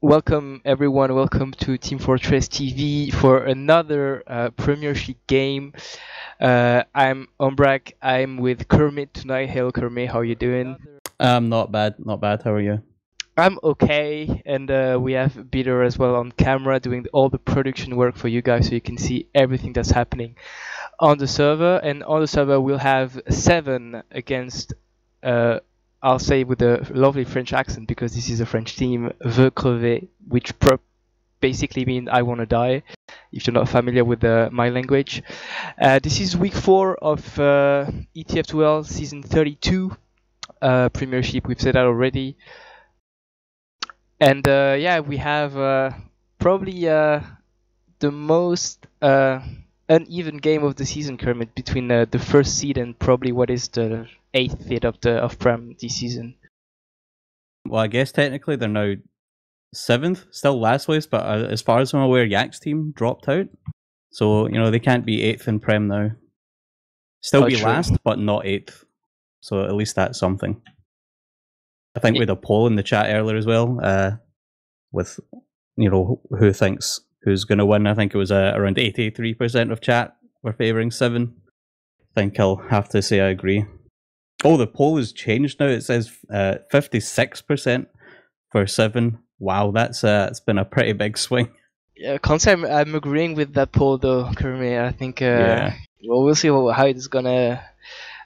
Welcome everyone, welcome to Team Fortress TV for another uh, Premiership game. Uh, I'm Ombrack, I'm with Kermit tonight. Hello Kermit, how are you doing? Um, not bad, not bad. How are you? I'm okay, and uh, we have Peter as well on camera doing all the production work for you guys so you can see everything that's happening on the server. And on the server, we'll have seven against uh, I'll say with a lovely French accent because this is a French team, Veux crever, which basically means I want to die. If you're not familiar with uh, my language, uh, this is week four of uh, ETF2L season 32 uh, Premiership. We've said that already, and uh, yeah, we have uh, probably the most uneven game of the season, Kermit, between the first seed and probably what is the eighth seed of the of Prem this season. Well, I guess technically they're now seventh, still last place, but uh, as far as I'm aware, Yak's team dropped out, so you know they can't be eighth in Prem now. Still oh, be true. last, but not eighth. So at least that's something. I think we had a poll in the chat earlier as well, uh, with you know who thinks who's going to win. I think it was uh, around eighty three percent of chat were favouring seven. I think I'll have to say I agree. Oh, the poll has changed now. It says uh, fifty-six percent for seven. Wow, that's uh, it's been a pretty big swing. Yeah, can't say I'm, I'm agreeing with that poll though, Kermit. I think uh, yeah. well, we'll see how it's gonna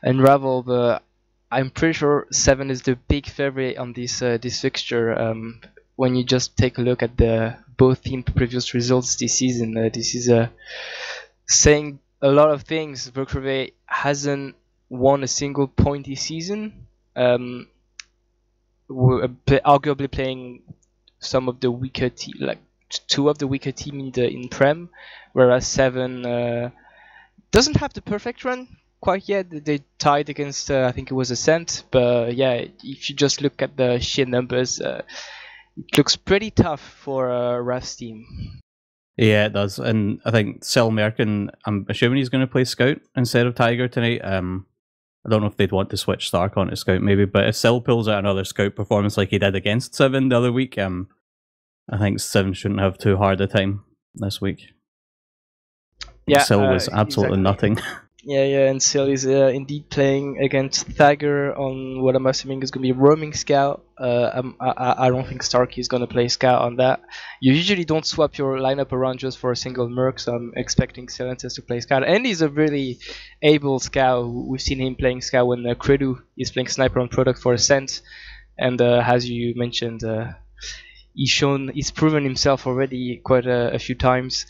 unravel, but I'm pretty sure seven is the big favorite on this uh, this fixture. Um, when you just take a look at the both team previous results this season, uh, this is uh, saying a lot of things. Verkreve hasn't won a single point this season. Um, arguably playing some of the weaker team, like two of the weaker team in the in Prem, whereas Seven uh, doesn't have the perfect run quite yet. They tied against uh, I think it was Ascent, but yeah, if you just look at the sheer numbers, uh, it looks pretty tough for uh, Raf's team. Yeah, it does, and I think Sel Merkin. I'm assuming he's going to play Scout instead of Thaigrr tonight. Um, I don't know if they'd want to switch Stark on to Scout maybe, but if Sil pulls out another Scout performance like he did against Seven the other week, um, I think Seven shouldn't have too hard a time this week. Yeah, Sil was uh, absolutely exactly. nothing. Yeah, yeah, and Sil is uh, indeed playing against Thaigrr on what I'm assuming is going to be roaming scout. Uh, I, I don't think Starkey is going to play scout on that. You usually don't swap your lineup around just for a single merc, so I'm expecting Silences to play scout. And he's a really able scout. We've seen him playing scout when uh, Credo is playing sniper on product for Ascent. And uh, as you mentioned, uh, he's shown, he's proven himself already quite a, a few times.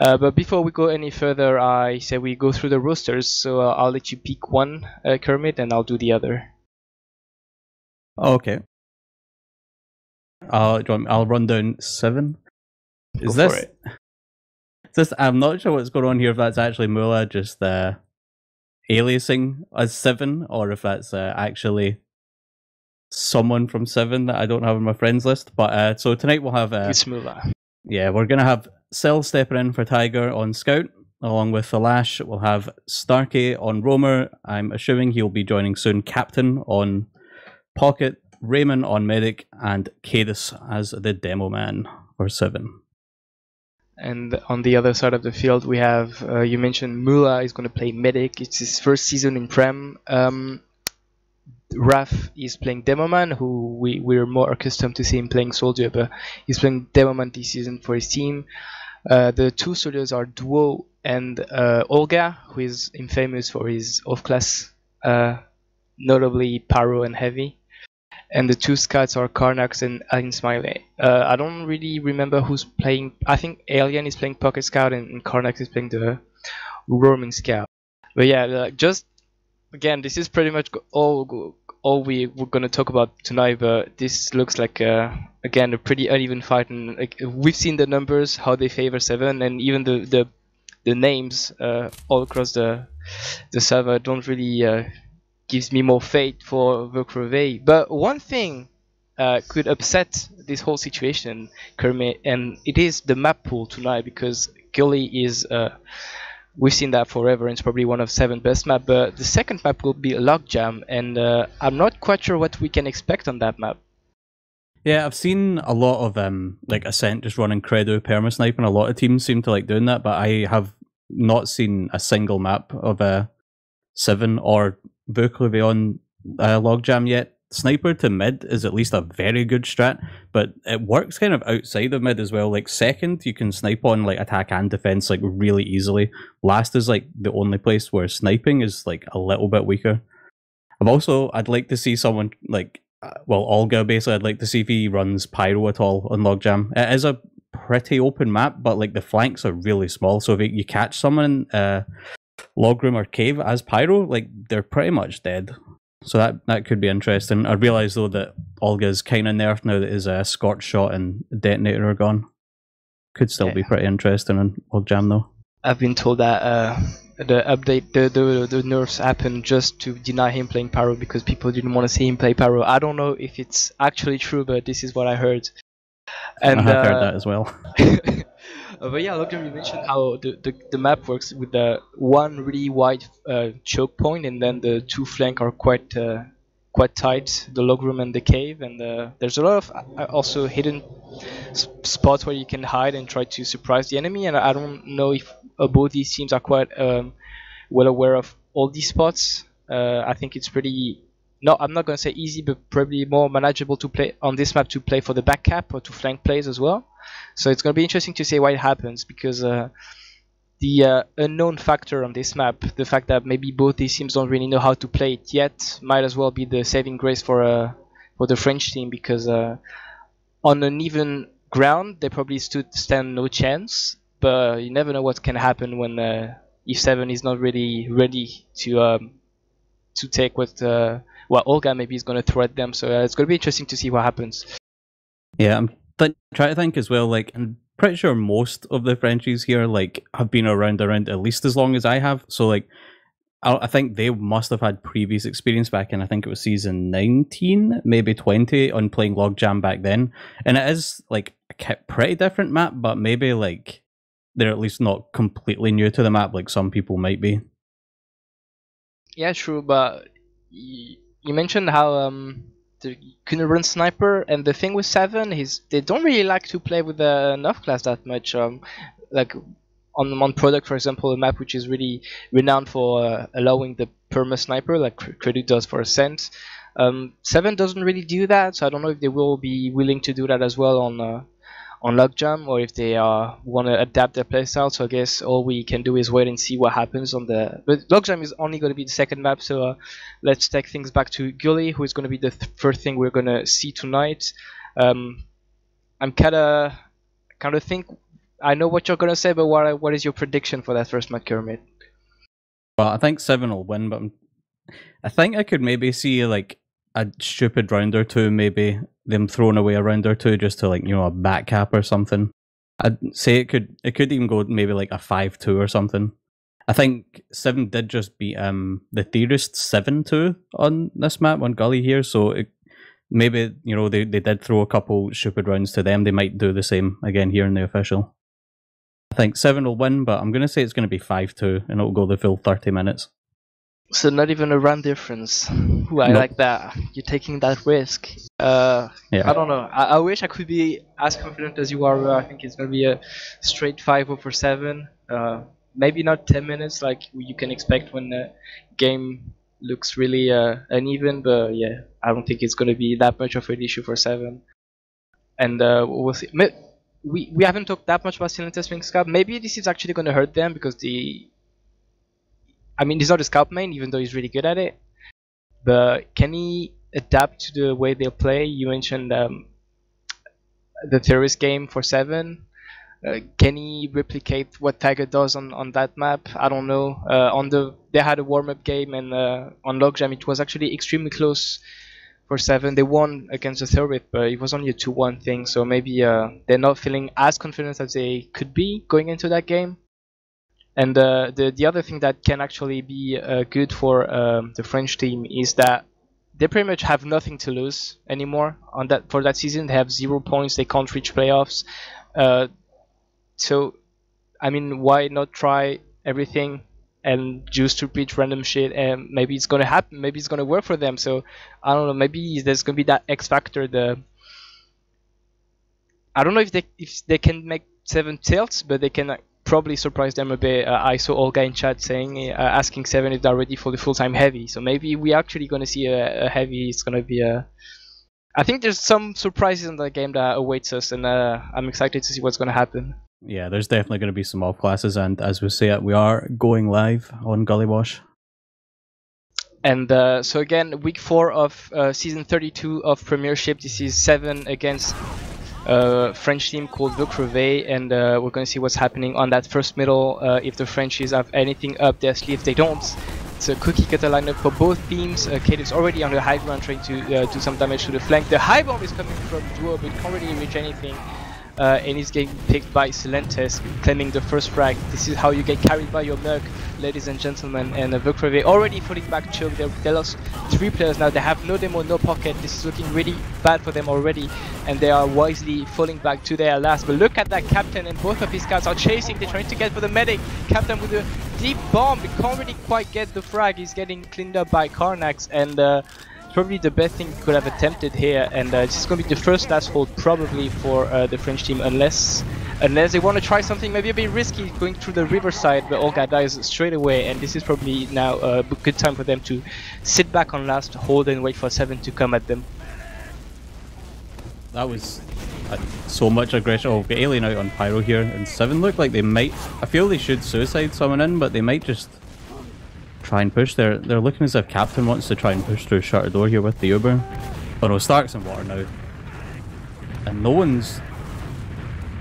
Uh, but before we go any further, I say we go through the rosters. So uh, I'll let you pick one, uh, Kermit, and I'll do the other. Okay. I'll I'll run down seven. Is go this? Is this? I'm not sure what's going on here. If that's actually Mula just uh, aliasing as seven, or if that's uh, actually someone from seven that I don't have on my friends list. But uh, so tonight we'll have. Uh, it's Mula. Yeah, we're gonna have Sil stepping in for Thaigrr on Scout, along with Thalash. We'll have Starkey on Roamer. I'm assuming he'll be joining soon. Captain on Pocket, Raymond on Medic, and Kaidus as the Demo Man for Seven. And on the other side of the field, we have uh, you mentioned Mula is going to play Medic. It's his first season in Prem. Um, Raf is playing Demoman, who we, we're more accustomed to seeing playing Soldier, but he's playing Demoman this season for his team. Uh, the two soldiers are Duo and uh, Olga, who is infamous for his off-class, uh, notably Pyro and Heavy. And the two scouts are Karnax and Alien Smiley. Uh, I don't really remember who's playing. I think Alien is playing Pocket Scout and, and Karnax is playing the Roaming Scout. But yeah, like just again, this is pretty much all all we were going to talk about tonight, but this looks like uh, again a pretty uneven fight, and like, we've seen the numbers how they favor seven, and even the the, the names uh, all across the the server don't really uh, gives me more faith for Verkreve. But one thing uh, could upset this whole situation, Kermit, and it is the map pool tonight because Gully is uh, we've seen that forever and it's probably one of seven best map but the second map will be logjam and uh, i'm not quite sure what we can expect on that map Yeah, I've seen a lot of um like Ascent just running Credo perma and A lot of teams seem to like doing that, but I have not seen a single map of a uh, seven or Vuklevi on uh, Logjam yet. Sniper to mid is at least a very good strat, but it works kind of outside of mid as well. Like second, you can snipe on like attack and defense like really easily. Last is like the only place where sniping is like a little bit weaker. I've also I'd like to see someone like uh, well Olga basically I'd like to see if he runs pyro at all on Logjam. It is a pretty open map, but like the flanks are really small. So if you catch someone uh log room or cave as pyro, like they're pretty much dead. So that that could be interesting. I realise though that Olga's kind of nerfed now that his uh, scorch shot and detonator are gone. Could still yeah. be pretty interesting in Logjam though. I've been told that uh, the update, the, the the nerfs happened just to deny him playing Pyro because people didn't want to see him play Pyro. I don't know if it's actually true, but this is what I heard. And I have uh, heard that as well. Uh, but yeah, look, you mentioned how the, the, the, map works with the one really wide uh, choke point, and then the two flank are quite uh, quite tight, the log room and the cave, and uh, there's a lot of uh, also hidden spots where you can hide and try to surprise the enemy. And I don't know if uh, both these teams are quite um, well aware of all these spots. I think it's pretty no, I'm not going to say easy, but probably more manageable to play on this map to play for the back cap or to flank plays as well. So it's going to be interesting to see what happens because uh, the uh, unknown factor on this map, the fact that maybe both these teams don't really know how to play it yet, might as well be the saving grace for uh, for the French team because uh, on an even ground they probably stood stand no chance, but you never know what can happen when uh, E7 is not really ready to um, to take what what Olga maybe is going to threat them. So uh, it's going to be interesting to see what happens. Yeah, I'm th- try to think as well. Like, I'm pretty sure most of the Frenchies here like have been around around at least as long as I have. So like, I, I think they must have had previous experience back in I think it was season 19, maybe 20 on playing Logjam back then. And it is like a pretty different map, but maybe like they're at least not completely new to the map like some people might be. Yeah, true, but you mentioned how um the run sniper, and the thing with seven is they don't really like to play with the Nuff class that much. Um, like on on product, for example, a map which is really renowned for uh, allowing the perma sniper, like Credo does for Ascent. Um, seven doesn't really do that, so I don't know if they will be willing to do that as well on uh, on Logjam or if they uh, want to adapt their playstyle. So I guess all we can do is wait and see what happens on the. But Logjam is only going to be the second map, so uh, let's take things back to Gully, who is going to be the th first thing we're going to see tonight. Um, I'm kind of kind of think I know what you're going to say, but what what is your prediction for that first map, Kermit? Well, I think seven will win, but I'm, I think I could maybe see like a stupid round or two, maybe them throwing away a round or two just to like you know a back cap or something. I'd say it could it could even go maybe like a five two or something. I think seven did just beat um the theorist seven two on this map on Gully here, so it, maybe you know they, they did throw a couple stupid rounds to them. They might do the same again here in the official. I think seven will win, but I'm gonna say it's gonna be five two, and it'll go the full thirty minutes. So not even a run difference. Ooh, I nope. like that. You're taking that risk. Uh, yeah. I don't know. I, I, wish I could be as confident as you are. I think it's gonna be a straight five over seven. Uh, maybe not ten minutes like you can expect when the game looks really uh, uneven. But yeah, I don't think it's gonna be that much of an issue for seven. And uh, we'll see. We we haven't talked that much about Silent Sphinx Cup. Maybe this is actually gonna hurt them because the I mean, he's not a scout main, even though he's really good at it. But can he adapt to the way they play? You mentioned um, the terrorist game for seven. Uh, can he replicate what Thaigrr does on, on that map? I don't know. Uh, on the they had a warm up game and uh, on Logjam it was actually extremely close for seven. They won against the Theorit, but it was only a two one thing. So maybe uh, they're not feeling as confident as they could be going into that game. And uh, the the other thing that can actually be uh, good for um, the French team is that they pretty much have nothing to lose anymore on that for that season. They have zero points. They can't reach playoffs. Uh, so, I mean, why not try everything and just repeat random shit and maybe it's gonna happen. Maybe it's gonna work for them. So I don't know. Maybe there's gonna be that X factor. The I don't know if they if they can make seven tilts, but they can probably surprise them a bit. Uh, I saw Olga in chat saying, uh, asking seven if they're ready for the full time heavy. So maybe we're actually gonna see a, a heavy. It's gonna be a. I think there's some surprises in the game that awaits us, and uh, I'm excited to see what's gonna happen. Yeah, there's definitely going to be some off classes, and as we say we are going live on Gully Wash. And uh, so again, week four of uh, season 32 of Premiership. This is seven against a French team called Le Crevet, and uh, we're going to see what's happening on that first middle. Uh, if the Frenchies have anything up their sleeve, they don't. It's a cookie cutter lineup for both teams. Uh, is already on the high ground trying to uh, do some damage to the flank. The high bomb is coming from Duo, but can't really reach anything uh, and he's getting picked by Silentes, claiming the first frag. This is how you get carried by your Merc, ladies and gentlemen. And uh, Vukreve already falling back choke. They, they lost three players now. They have no demo, no pocket. This is looking really bad for them already. And they are wisely falling back to their last. But look at that captain and both of his scouts are chasing. They're trying to get for the medic. Captain with a deep bomb. He can't really quite get the frag. He's getting cleaned up by Karnax. And uh, probably the best thing could have attempted here and uh, this is going to be the first last hold probably for uh, the French team unless unless they want to try something maybe a bit risky going through the riverside but Olga dies straight away and this is probably now a good time for them to sit back on last hold and wait for 7 to come at them. That was uh, so much aggression. Oh, Alien out on Pyro here and 7 look like they might, I feel they should suicide someone in but they might just try and push. They're they're looking as if Captain wants to try and push through a shutter door here with the Uber. But no, Stark's in water now. And no one's...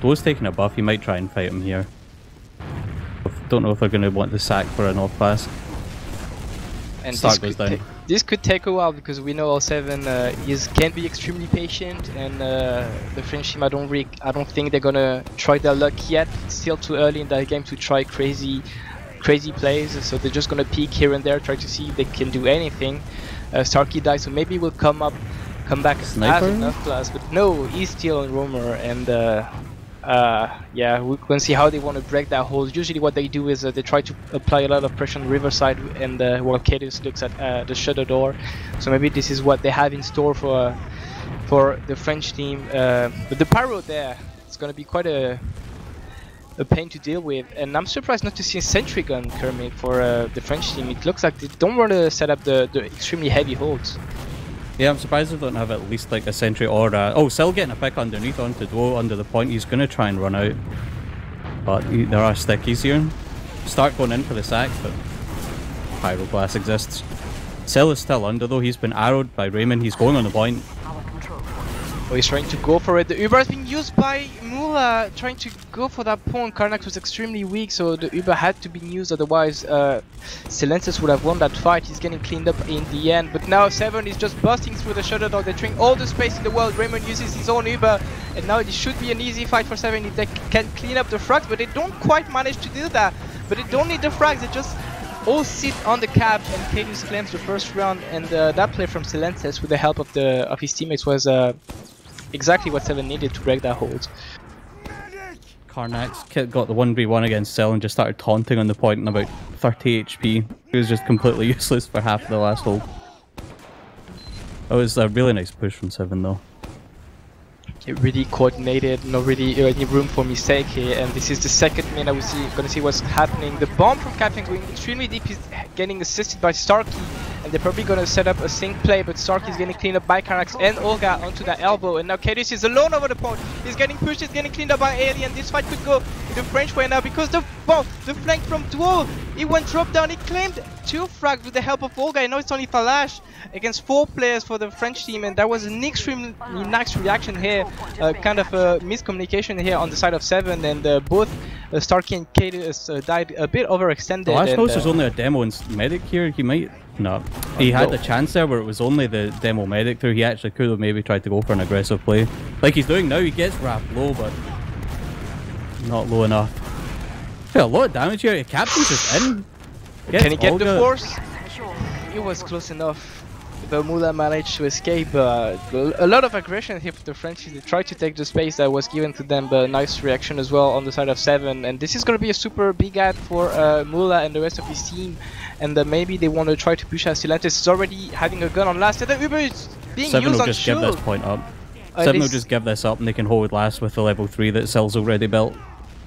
Those taking a buff, you might try and fight him here. Don't know if they're going to want the sack for an off pass. And Stark goes down. This could take a while because we know L7 uh, is can be extremely patient, and uh, the French team I don't I don't think they're gonna try their luck yet. It's still too early in that game to try crazy crazy plays, so they're just gonna peek here and there, try to see if they can do anything. Uh, Starkey dies, so maybe we'll come up, come back Sniper? as enough class, but no, he's still on Roamer, and uh, uh, yeah, we can see how they want to break that hole. Usually what they do is uh, they try to apply a lot of pressure on Riverside, and uh, while Kaidus looks at uh, the shutter door, so maybe this is what they have in store for for the French team. Uh, but the Pyro there, it's gonna be quite a a pain to deal with. And I'm surprised not to see a sentry gun Kermit for uh, the French team. It looks like they don't want to set up the, the extremely heavy holds. Yeah, I'm surprised they don't have at least like a sentry or a... Oh, still getting a pick underneath onto Duo under the point. He's going to try and run out. But he, there are stickies here. Start going in for the sack, but Pyroglass exists. Cell is still under though. He's been arrowed by Raymond. He's going on the point. Oh, he's trying to go for it. The Uber has been used by Mula, trying to go for that pawn. Karnak was extremely weak, so the Uber had to be used, otherwise uh, Silences would have won that fight. He's getting cleaned up in the end. But now Seven is just busting through the Shutter Dog. They're trying all the space in the world. Raymond uses his own Uber, and now it should be an easy fight for Seven if they can clean up the frags, but they don't quite manage to do that. But they don't need the frags, they just all sit on the cap and Kaidus claims the first round and uh, that play from Silences with the help of the of his teammates was uh, exactly what Seven needed to break that hold. Karnax got the 1v1 against Cell and just started taunting on the point in about 30 HP. He was just completely useless for half the last hold. That was a really nice push from Seven though really coordinated, not really uh, any room for mistake here. And this is the second minute we see, gonna see what's happening. The bomb from Captain going extremely deep is getting assisted by Starkey, and they're probably gonna set up a sync play, but Starkey is getting cleaned up by Karnax and Olga onto that elbow. And now Kaidus is alone over the point. He's getting pushed, he's getting cleaned up by Alien. This fight could go the French way now because the bomb, the flank from Duo, he went drop down, he claimed two frags with the help of Olga. I know it's only Thalash against four players for the French team, and that was an extremely nice reaction here. Uh, kind of a miscommunication here on the side of Seven, and uh, both uh, Starkey and Kate uh, died a bit overextended. The last post was only a demo and medic here. He might no. He had the chance there where it was only the demo medic through. He actually could have maybe tried to go for an aggressive play. Like he's doing now, he gets wrapped low, but not low enough. Feel a lot of damage here. Captain's just in. Can he get the force? It was close enough. Bermuda managed to escape. Uh, a lot of aggression here for the French. They tried to take the space that was given to them, but nice reaction as well on the side of Seven. And this is going to be a super big ad for uh, Mula and the rest of his team. And uh, maybe they want to try to push out Silentis. is already having a gun on last. And the Uber is being Seven used will on just give this point up. Uh, Seven will just give this up and they can hold last with the level 3 that Sil's already built.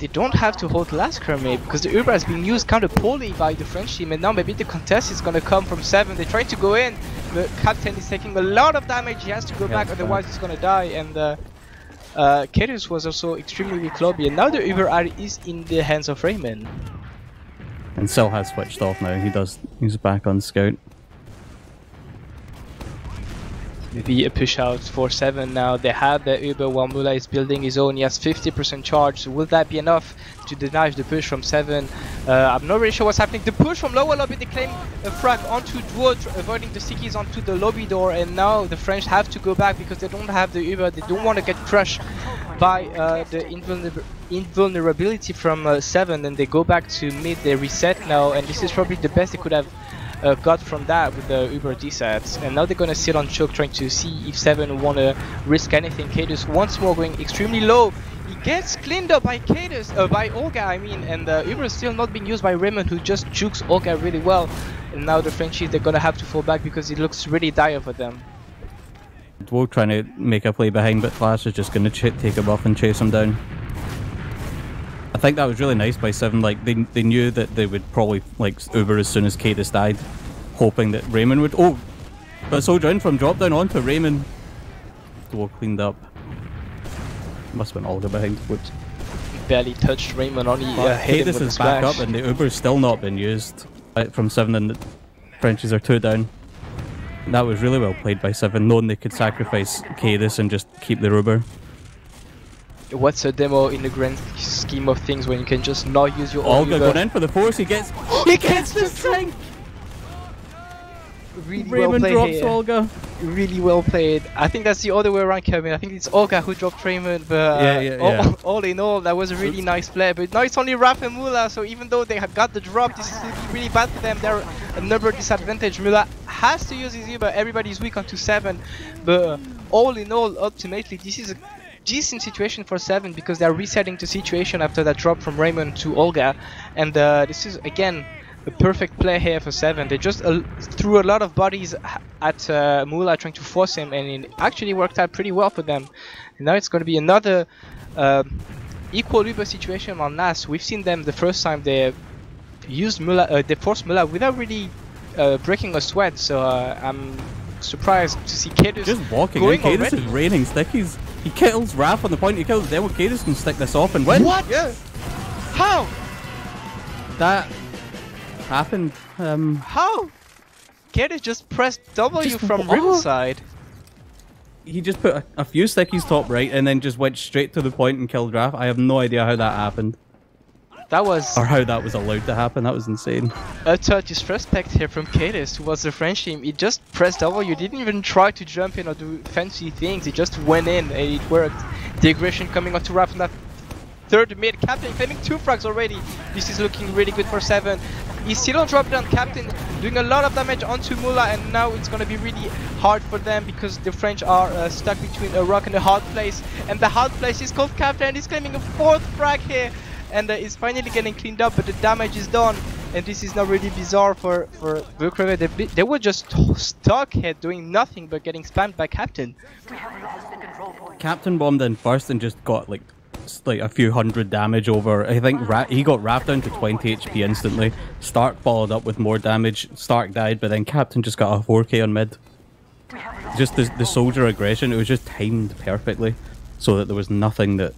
They don't have to hold last Kermit because the Uber has been used kind of poorly by the French team and now maybe the contest is gonna come from 7. They're trying to go in, but Captain is taking a lot of damage, he has to go Yeah, back otherwise he's gonna die and uh, uh, was also extremely lobby and now the Uber are, is in the hands of Raymond. And Sil has switched off now. He does. He's back on scout. Maybe a push out for 7 now. They have the Uber while Mula is building his own. He has 50% charge. So will that be enough to deny the push from 7? Uh, I'm not really sure what's happening. The push from lower lobby, they claim a frag onto Duo, avoiding the stickies onto the lobby door. And now the French have to go back because they don't have the Uber. They don't want to get crushed by uh, the invulner- invulnerability from uh, 7. And they go back to mid. They reset now. And this is probably the best they could have uh, got from that with the Uber desets. And now they're gonna sit on choke trying to see if 7 wanna risk anything. Kaidus once more going extremely low. He gets cleaned up by Kaidus, uh, by Olga I mean, and uh, Uber is still not being used by Raymond who just jukes Olga really well. And now the Frenchies they're gonna have to fall back because it looks really dire for them. Duo trying to make a play behind, but Flash is just going to take him off and chase him down. I think that was really nice by Seven. Like they they knew that they would probably like Uber as soon as Kaidus died, hoping that Raymond would. Oh, but Soldier in from drop down onto Raymond. Duo cleaned up. Must have been Olga behind. Whoops. Barely touched Raymond, only uh, hit him with is back up and the Uber's still not been used uh, from Seven and the Frenchies are two down. That was really well played by Seven, knowing they could sacrifice Kaidus and just keep the Uber. What's a demo in the grand scheme of things when you can just not use your Olga going in for the force, he gets He gets the strength! Really well Raymond played drops here. Olga. really well played. I think that's the other way around, Kevin. I think it's Olga who dropped Raymond, but uh, Yeah, yeah, all, yeah. all in all, that was a really nice play. But now it's only Raf and Mula, so even though they have got the drop, this is really bad for them. They're a number disadvantage. Mula has to use his Uber. Everybody's weak on 2-7. but all in all, ultimately, this is a decent situation for 7 because they're resetting the situation after that drop from Raymond to Olga. And uh, this is, again, a perfect play here for Seven. They just uh, threw a lot of bodies at uh, Mula trying to force him, and it actually worked out pretty well for them. And now it's going to be another um equal Uber situation on Nas. We've seen them the first time they used Mula, uh, they forced Mula without really uh, breaking a sweat. So uh, I'm surprised to see Kaidus Just walking going in, Kaidus already. is raining stickies. He kills Raph on the point, he kills Demo, Kaidus can stick this off and win. What? Yeah. How? That happened. Um, How? Kaidus just pressed W Just from what? Riverside. he just put a, a few stickies top right and then just went straight to the point and killed Raph. I have no idea how that happened. That was Or how that was allowed to happen. That was insane. utter disrespect here from Kaidus, who was the French team. He just pressed W, didn't even try to jump in or do fancy things. He just went in and it worked. The aggression coming onto Rap from that third mid. Captain claiming two frags already. This is looking really good for Seven. He's still on drop down. Captain doing a lot of damage onto Mula, and now it's gonna be really hard for them because the French are uh, stuck between a rock and a hard place. And the hard place is called Captain, and he's claiming a fourth frag here and uh, finally getting cleaned up, but the damage is done. And this is not really bizarre for for Vukreve. They, they were just stuck here doing nothing but getting spammed by Captain. Captain bombed in first and just got like like a few hundred damage over. I think Ra- he got Raph down to 20 HP instantly. Stark followed up with more damage. Stark died, but then Captain just got a 4k on mid. Just the, the soldier aggression, it was just timed perfectly so that there was nothing that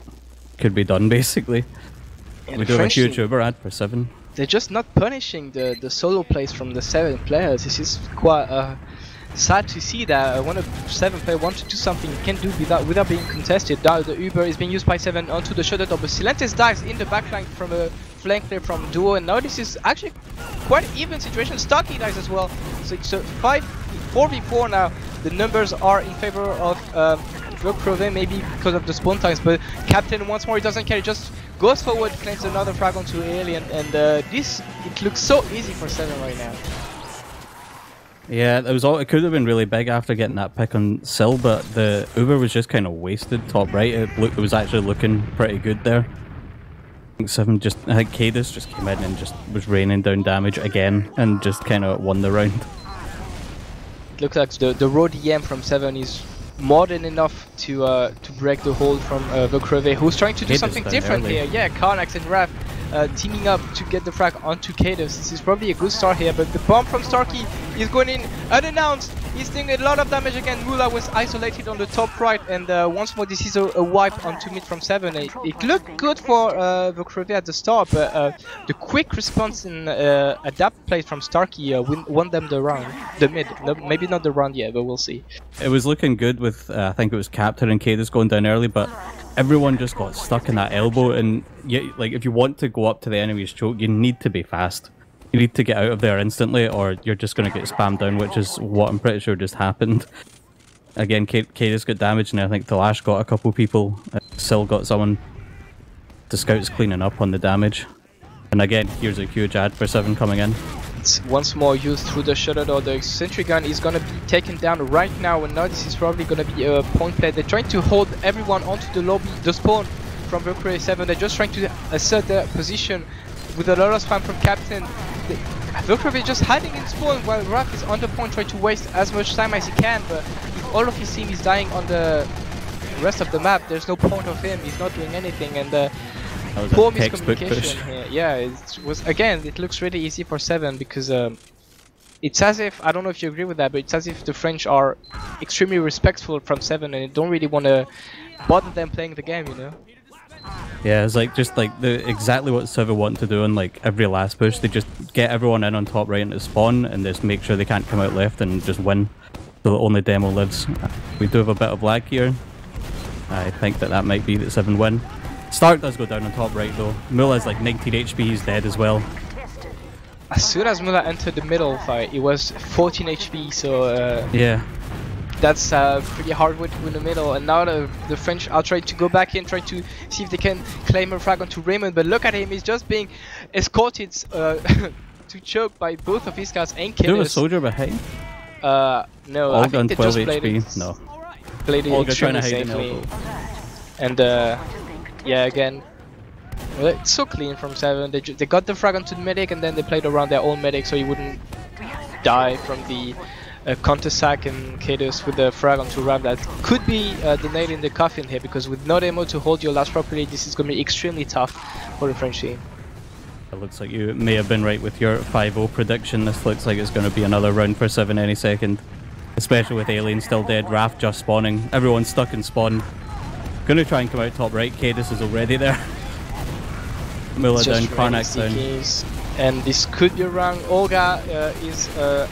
could be done basically. And we do have a French huge team- Uber ad for 7. they're just not punishing the, the solo plays from the seven players. This is quite uh, sad to see that uh, when a seven player wants to do something, he can do without without being contested. Now the Uber is being used by seven onto the shoulder top, but Silentes dies in the backline from a flank player from Duo, and now this is actually quite an even situation. Starkey dies as well, so it's a 5 4v4 now. The numbers are in favor of um, Prove maybe because of the spawn times, but Captain once more he doesn't care, he just goes forward, claims another frag onto Alien, and uh, this it looks so easy for Seven right now. Yeah, it was all. It could have been really big after getting that pick on Sil, but the Uber was just kind of wasted top right. It looked, it was actually looking pretty good there. I think Seven just, I think Kaidus just came in and just was raining down damage again and just kind of won the round. It looks like the the road EM from Seven is more than enough to uh, to break the hold from uh, the Creve, who's trying to do something different early. here. Yeah, Karnax and Raph uh, teaming up to get the frag onto Kaidus. This is probably a good start here, but the bomb from Starkey is going in unannounced. He's doing a lot of damage again. Mula was isolated on the top right, and uh, once more this is a, a wipe onto mid from 7. It, it looked good for uh, the Creve at the start, but uh, the quick response in uh, adapt play from Starkey uh, won them the round, the mid. No, maybe not the round yet, but we'll see. It was looking good with I think it was Captain and Kaidus going down early, but everyone just got stuck in that elbow. And you, like, if you want to go up to the enemy's choke, you need to be fast. You need to get out of there instantly, or you're just going to get spammed down, which is what I'm pretty sure just happened. Again, Kaidus got damaged, and I think Thalash got a couple people. Uh, Sil got someone. The scouts cleaning up on the damage. And again, here's a huge ad for Seven coming in. Once more used through the door. The sentry gun is gonna be taken down right now, and now this is probably gonna be a point play. They're trying to hold everyone onto the lobby, the spawn from Valkyrie 7. They're just trying to assert their position with a lot of spam from Captain. The- Valkyrie is just hiding in spawn while Raph is on the point trying to waste as much time as he can, but if all of his team is dying on the rest of the map, there's no point of him, he's not doing anything, and uh, That was poor miscommunication here. Yeah, it was again. It looks really easy for seven because um, it's as if I don't know if you agree with that, but it's as if the French are extremely respectful from seven and don't really want to bother them playing the game. You know. Yeah, it's like just like the exactly what Seven want to do in like every last push. They just get everyone in on top right into spawn and just make sure they can't come out left and just win. So that only demo lives. We do have a bit of lag here. I think that that might be that Seven win. Stark does go down on top right though. Mullah's like 19 HP, he's dead as well. As soon as Muller entered the middle fight, it was 14 HP, so uh, Yeah, that's uh, pretty hard way to win the middle. And now the, the French are trying to go back in, try to see if they can claim a frag onto Raymond. But look at him, he's just being escorted uh, to choke by both of his guys and do you have a soldier behind? Uh, no, I Olga on think 12 they just played HP. it, No. played it Olga trying to hide safely. elbow. And uh, yeah, again, well, it's so clean from seven. They they got the frag onto the medic and then they played around their own medic so he wouldn't die from the uh, counter sack and Kaidus with the frag onto Rav. That could be uh, the nail in the coffin here because with no demo to hold your last properly, this is going to be extremely tough for the French team. It looks like you may have been right with your 5-0 prediction. This looks like it's going to be another round for 7 any second. Especially with Alien still dead, Raft just spawning, everyone's stuck in spawn. Gonna try and come out top right, Kaidus is already there. Muller down, Karnak down. And this could be around. Olga uh, is uh,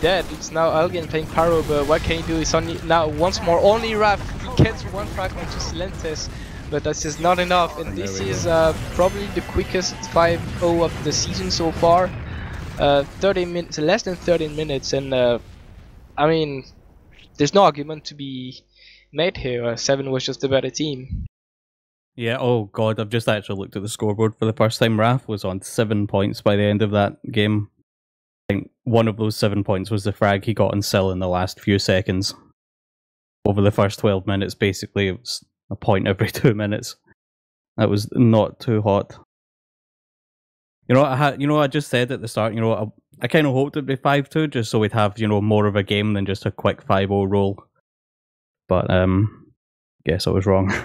dead. It's now Algen playing Pyro, but what can he do? It's only now once more only Raph. He gets one frag onto Silentes, but that's just not enough. And And this is uh, probably the quickest 5-0 of the season so far. Uh, 30 minutes, less than 13 minutes, and uh, I mean, there's no argument to be made here. Uh, Seven was just a better team. Yeah, oh god, I've just actually looked at the scoreboard for the first time. Raph was on 7 points by the end of that game. I think one of those 7 points was the frag he got on Sill in the last few seconds. Over the first 12 minutes, basically, it was a point every 2 minutes. That was not too hot. You know, I had, you know, I just said at the start, you know, I, I kind of hoped it'd be 5-2 just so we'd have, you know, more of a game than just a quick 5-0 roll. But um guess I was wrong.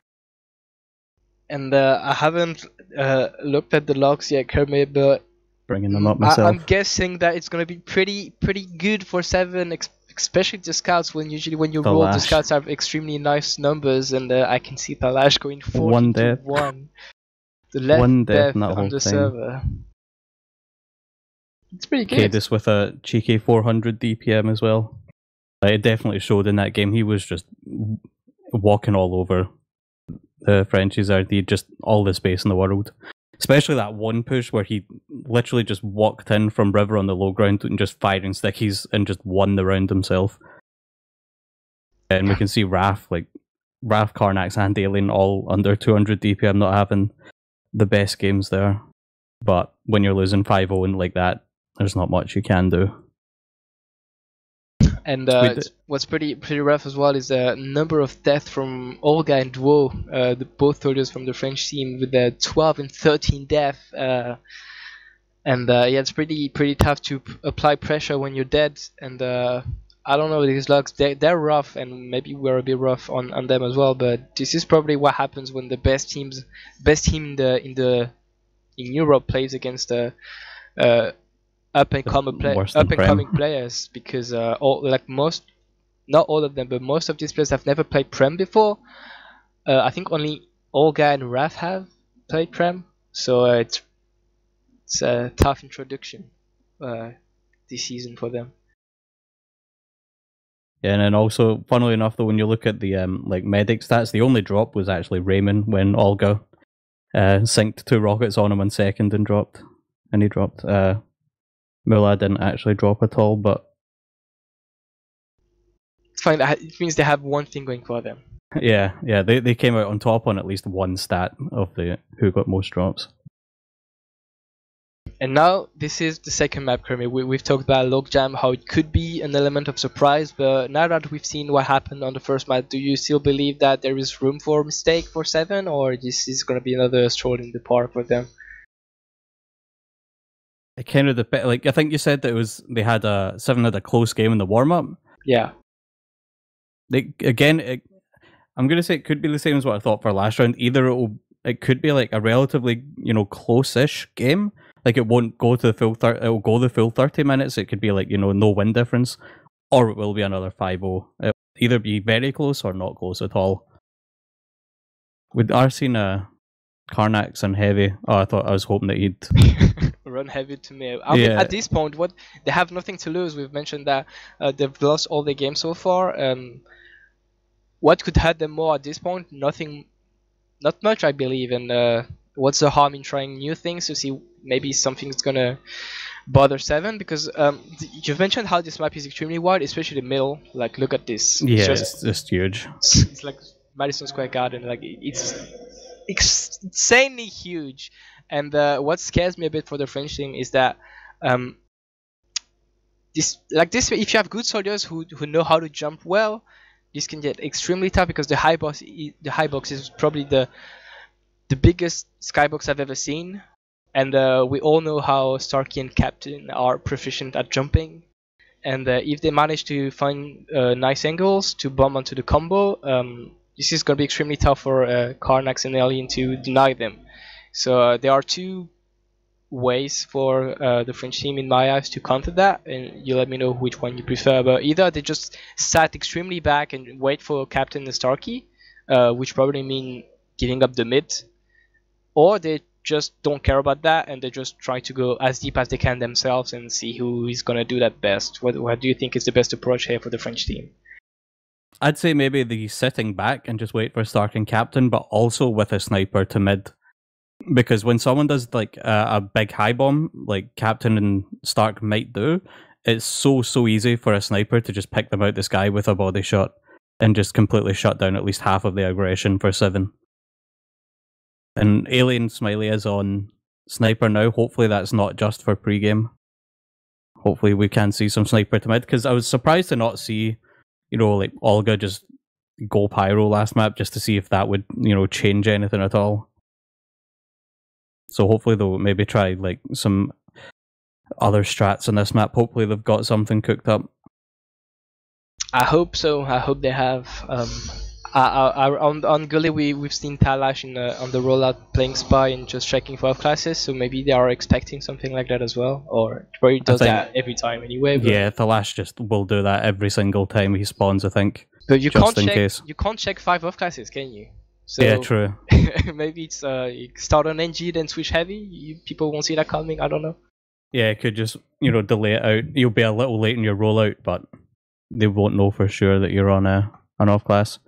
And uh, I haven't uh, looked at the logs yet, Kermit, but Bringing them up I, myself. I'm guessing that it's gonna be pretty pretty good for seven, ex- especially the scouts. When usually when you roll, the Thalash. scouts have extremely nice numbers, and uh, I can see Thalash going forty One to death. one. The left One death death on the thing. server. It's pretty good. Okay, this with a cheeky 400 DPM as well. It definitely showed in that game. He was just walking all over the Frenchies there. He had just all the space in the world. Especially that one push where he literally just walked in from River on the low ground and just firing stickies and just won the round himself. And we can see Raph, like Raph, Karnax, and Alien all under 200 DPM, not having the best games there. But when you're losing 5 0 like that, there's not much you can do. And uh, We did- it's- what's pretty pretty rough as well is the number of deaths from Olga and Duo, uh, the both soldiers from the French team, with the 12 and 13 death. Uh, and uh, yeah, it's pretty pretty tough to p- apply pressure when you're dead. And uh, I don't know these Lux. They they're rough, and maybe we're a bit rough on, on them as well. But this is probably what happens when the best teams, best team in the in the in Europe plays against the uh, up and coming play, up and coming players because uh, all like most, not all of them, but most of these players have never played Prem before. Uh, I think only Olga and Raf have played Prem, so uh, it's it's a tough introduction uh, this season for them. Yeah, and then also, funnily enough, though, when you look at the um, like medic stats, the only drop was actually Raymond when Olga uh, synced two rockets on him in second and dropped, and he dropped. Uh, Mullah didn't actually drop at all, but It's fine. that- It means they have one thing going for them. yeah, yeah, they they came out on top on at least one stat of the who got most drops. And now this is the second map, Kermit. We, we've talked about Logjam, how it could be an element of surprise, but now that we've seen what happened on the first map, do you still believe that there is room for mistake for seven, or this is gonna be another stroll in the park for them? It kind of the dep- like I think you said that it was they had a seven had a close game in the warm up. Yeah, They again, it, I'm gonna say it could be the same as what I thought for last round. Either it will, it could be like a relatively you know close-ish game. Like it won't go to the full thir- it will go the full thirty minutes. It could be like you know no win difference, or it will be another 5-0. It'll either be very close or not close at all. With Arsene, uh, Karnax and Heavy, oh, I thought I was hoping that he'd run heavy to me. I mean, Yeah. at this point, what they have nothing to lose. We've mentioned that uh, they've lost all their games so far. Um, what could hurt them more at this point? Nothing, not much, I believe. And uh, what's the harm in trying new things to see maybe something's gonna bother Seven? Because um, th- you've mentioned how this map is extremely wide, especially the middle. Like, look at this. It's yeah, just- it's just huge. it's like Madison Square Garden. Like it's insanely huge. And uh, what scares me a bit for the French team is that um, this like this if you have good soldiers who who know how to jump well, this can get extremely tough because the high box the high box is probably the the biggest skybox I've ever seen. And uh, we all know how Starkey and Captain are proficient at jumping. And uh, if they manage to find uh, nice angles to bomb onto the combo, um, this is going to be extremely tough for uh, Karnax and Alien to deny them. So uh, there are two ways for uh, the French team in my eyes to counter that, and you let me know which one you prefer. But either they just sat extremely back and wait for Captain Starkey, uh, which probably mean giving up the mid, or they just don't care about that and they just try to go as deep as they can themselves and see who is going to do that best. What, what do you think is the best approach here for the French team? I'd say maybe the sitting back and just wait for Stark and Captain, but also with a sniper to mid. Because when someone does like a, a big high bomb, like Captain and Stark might do, it's so so easy for a sniper to just pick them out the sky with a body shot and just completely shut down at least half of the aggression for seven. And Alien Smiley is on sniper now. Hopefully that's not just for pregame. Hopefully we can see some sniper to mid because I was surprised to not see you know, like Olga just go pyro last map just to see if that would, you know, change anything at all. So hopefully they'll maybe try like some other strats on this map. Hopefully they've got something cooked up. I hope so. I hope they have. Um, I, I, I, on on Gully, we we've seen Thalash in the, on the rollout playing spy and just checking for classes. So maybe they are expecting something like that as well, or probably does think- that every time anyway. But, Yeah, Thalash just will do that every single time he spawns, I think. but you can't check. case. You can't check five off classes, can you? So yeah, true. maybe it's uh, you start on NG then switch heavy. You, people won't see that coming. I don't know. Yeah, it could just, you know, delay it out. You'll be a little late in your rollout, but they won't know for sure that you're on a an off class.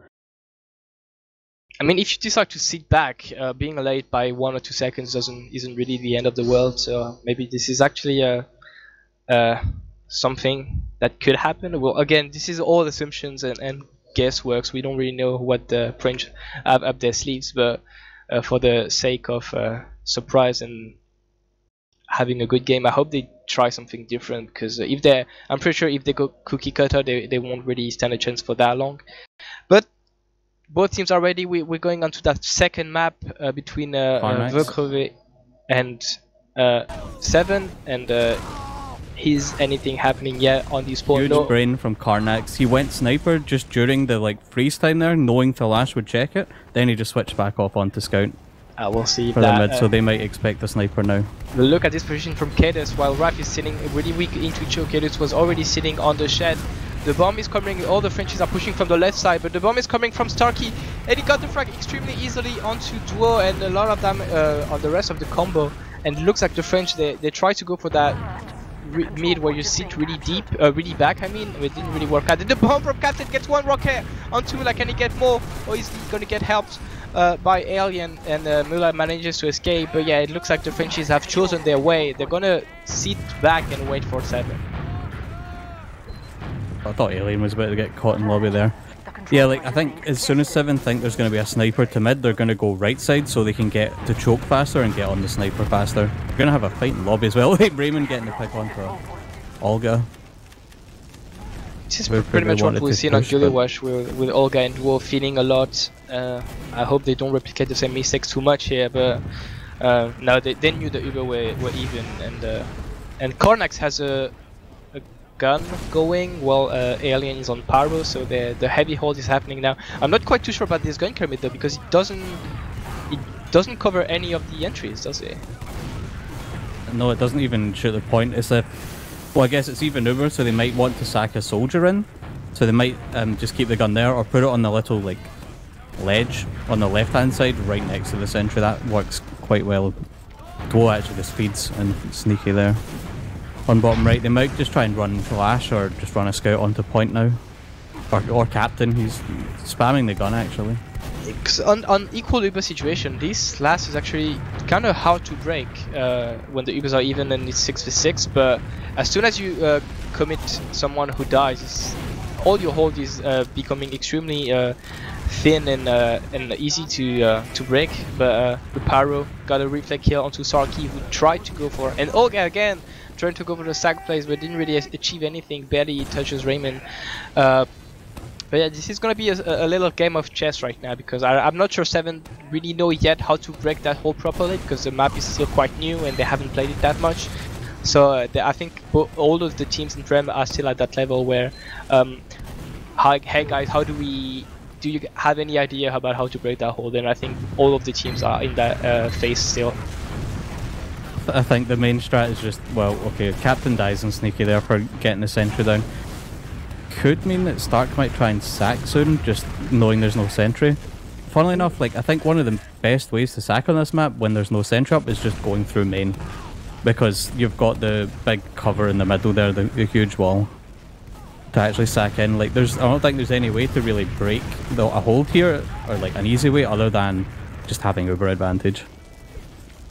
I mean, if you decide to sit back, uh, being late by one or two seconds doesn't isn't really the end of the world. So maybe this is actually a, uh, something that could happen. Well, again, this is all assumptions and, and guessworks. We don't really know what the French have up their sleeves, but uh, for the sake of uh, surprise and having a good game, I hope they try something different. Because if they, I'm pretty sure if they go cookie cutter, they they won't really stand a chance for that long. But both teams are ready. We, we're going on to that second map uh, between uh, uh. And uh, Seven, and uh, is anything happening yet on this point. Huge No, brain from Karnax. He went sniper just during the like freeze time there, knowing Thalash would check it. Then he just switched back off onto scout uh, we'll see for that, the mid, uh, so they might expect the sniper now. But look at this position from Kaidus while Raph is sitting really weak into Cho. Kaidus was already sitting on the shed. The bomb is coming, all the Frenchies are pushing from the left side, but the bomb is coming from Starkey and he got the frag extremely easily onto Duo and a lot of them uh, on the rest of the combo. And it looks like the French, they, they try to go for that mid where you sit really deep, uh, really back I mean, it didn't really work out. And the bomb from Captain gets one rocket onto like can he get more or is he gonna get helped? uh, by Alien and uh, Muller manages to escape. But yeah, it looks like the Frenchies have chosen their way. They're gonna sit back and wait for seven. I thought Alien was about to get caught in lobby there. Yeah, like I think as soon as Seven think there's going to be a sniper to mid, they're going to go right side so they can get to choke faster and get on the sniper faster. They're going to have a fight in lobby as well. Like Raymond getting the pick onto Olga. This is We pretty much what we've to seen on push, but- Gillywash with, with Olga and Duo feeling a lot. Uh, I hope they don't replicate the same mistakes too much here, but uh, no, they, they knew the Uber were, were even. And uh, and Karnax has a, a gun going while uh, Alien is on Pyro, so the, the heavy hold is happening now. I'm not quite too sure about this gun commit though, because it doesn't it doesn't cover any of the entries, does it? No, it doesn't even shoot the point. It's a. Well, I guess it's even over, so they might want to sack a soldier in. So they might um, just keep the gun there or put it on the little like ledge on the left hand side right next to the sentry. That works quite well. Duo actually just feeds and sneaky there. On bottom right, they might just try and run flash or just run a scout onto point now. Or, or captain, he's spamming the gun actually. On, on equal Uber situation, this last is actually kind of hard to break uh, when the Ubers are even and it's 6 v 6 but as soon as you uh, commit someone who dies, all your hold is uh, becoming extremely uh, thin and uh, and easy to uh, to break. But uh, Reparo got a reflect kill onto Sarki who tried to go for and Olga again trying to go for the sack plays but didn't really achieve anything, barely touches Raymond. Uh, but yeah, this is gonna be a, a little game of chess right now because I, I'm not sure Seven really know yet how to break that hole properly because the map is still quite new and they haven't played it that much. So uh, the, I think all of the teams in Prem are still at that level where, um, hey guys, how do we? Do you have any idea about how to break that hole? Then I think all of the teams are in that uh, phase still. I think the main strat is just well, okay, captain dies and sneaky there for getting the sentry down. Could mean that Stark might try and sack soon, just knowing there's no sentry. Funnily enough, like I think one of the best ways to sack on this map when there's no sentry up is just going through main, because you've got the big cover in the middle there, the, the huge wall, to actually sack in. Like there's, I don't think there's any way to really break the, a hold here, or like an easy way other than just having Uber advantage.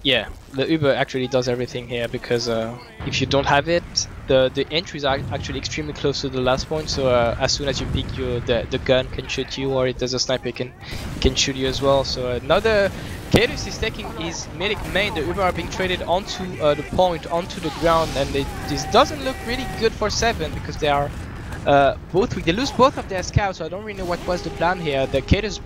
Yeah, the Uber actually does everything here because uh, if you don't have it, the the entries are actually extremely close to the last point. So uh, as soon as you pick your the the gun can shoot you, or it does a sniper can can shoot you as well. So another Kaidus is taking his medic main. The Uber are being traded onto uh, the point, onto the ground, and it, this doesn't look really good for Seven because they are uh, both weak. They lose both of their scouts. So I don't really know what was the plan here. The Kaidus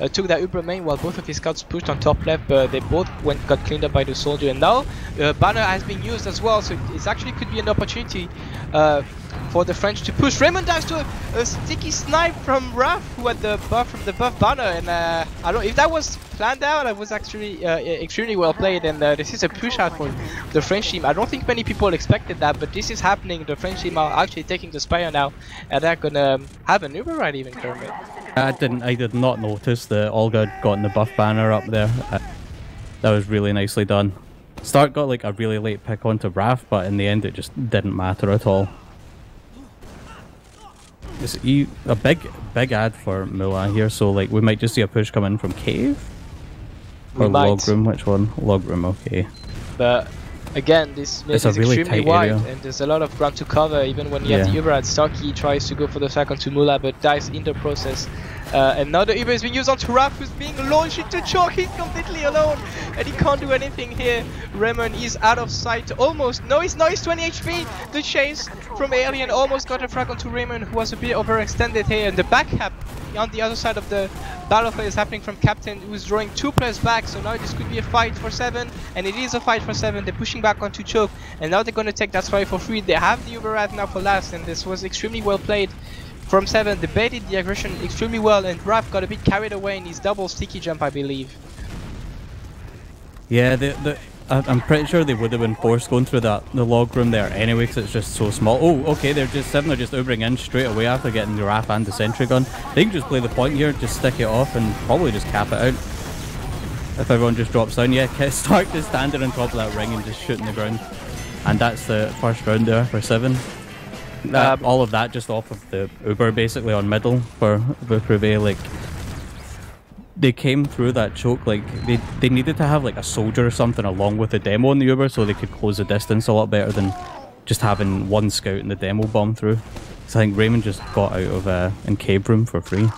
uh, took that Uber main while both of his scouts pushed on top left, but they both went got cleaned up by the soldier. And now uh, banner has been used as well, so it actually could be an opportunity uh, for the French to push. Raymond dives to a, a sticky snipe from Raph, who had the buff from the buff banner, and uh, I don't if that was planned out. That was actually uh, extremely well played, and uh, this is a push out for the French team. I don't think many people expected that, but this is happening. The French team are actually taking the Spire now, and they're gonna um, have an Uber ride even, Kermit. I didn't. I did not notice that Olga had gotten the buff banner up there. Uh, that was really nicely done. Stark got like a really late pick onto Raph, but in the end it just didn't matter at all. It's a big, big ad for Mula here, so like we might just see a push come in from Cave or. Log Room. Which one? Log Room. Okay. But again, this map It's is really extremely wide, area. and there's a lot of ground to cover. Even when you have the Uber at Starkey tries to go for the second to Mula, but dies in the process. Uh, and now the Uber is being used on Raph, who's being launched into choke. Completely alone, and he can't do anything here. Raymond is out of sight, almost. No, he's not. He's 20 HP. The chase from Alien almost got a frag onto Raymond, who was a bit overextended here, and the back cap on the other side of the battle play is happening from Captain who's drawing two players back. So now this could be a fight for seven, and it is a fight for seven. They're pushing back onto choke, and now they're gonna take that fight for free. They have the Uber Rat now for last, and this was extremely well played from seven. They baited the aggression extremely well, and Raph got a bit carried away in his double sticky jump, I believe. Yeah, the, the, I'm pretty sure they would have been forced going through that the log room there anyway because it's just so small. Oh, okay, they're just seven. They're just Ubering in straight away after getting the Raph and the Sentry gun. They can just play the point here, just stick it off, and probably just cap it out. If everyone just drops down, yeah, Stark just standing on top of that ring and just shooting the ground. And that's the first round there for seven. That, Um, all of that just off of the Uber basically on middle for Vuprive. Like they came through that choke like they they needed to have like a soldier or something along with the demo in the Uber so they could close the distance a lot better than just having one scout in the demo bomb through. So I think Raymond just got out of uh, in cave room for free.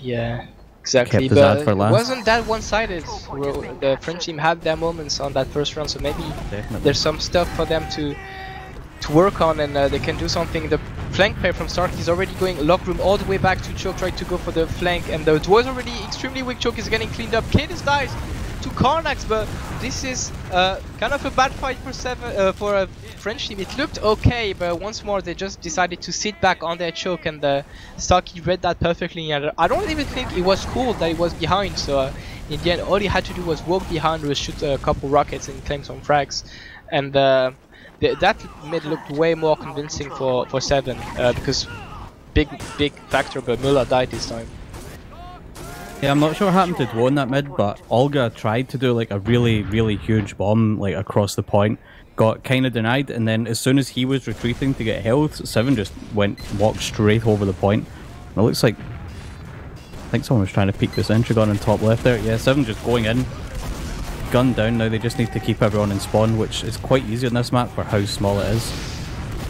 Yeah, exactly. Kept But for last. wasn't that one-sided. The French team had their moments on that first round, so maybe Definitely. there's some stuff for them to to work on, and uh, they can do something. The flank play from Stark is already going lock room all the way back to Choke, trying to go for the flank, and the was already extremely weak. Choke is getting cleaned up. Kaidus dies to Karnax, but this is uh, kind of a bad fight for seven uh, for a French team. It looked okay, but once more they just decided to sit back on their choke, and uh, read that perfectly. And I don't even think it was cool that he was behind. So uh, in the end, all he had to do was walk behind, was shoot a couple rockets and claim some frags, and. Th- that mid looked way more convincing for for seven uh, because big big factor, but Muller died this time. Yeah, I'm not sure what happened to in that mid, but Olga tried to do like a really, really huge bomb like across the point, got kind of denied, and then as soon as he was retreating to get health, Seven just went walked straight over the point. And it looks like I think someone was trying to peek this sentry gun on top left there. Yeah, Seven just going in, gun down. Now they just need to keep everyone in spawn, which is quite easy on this map for how small it is.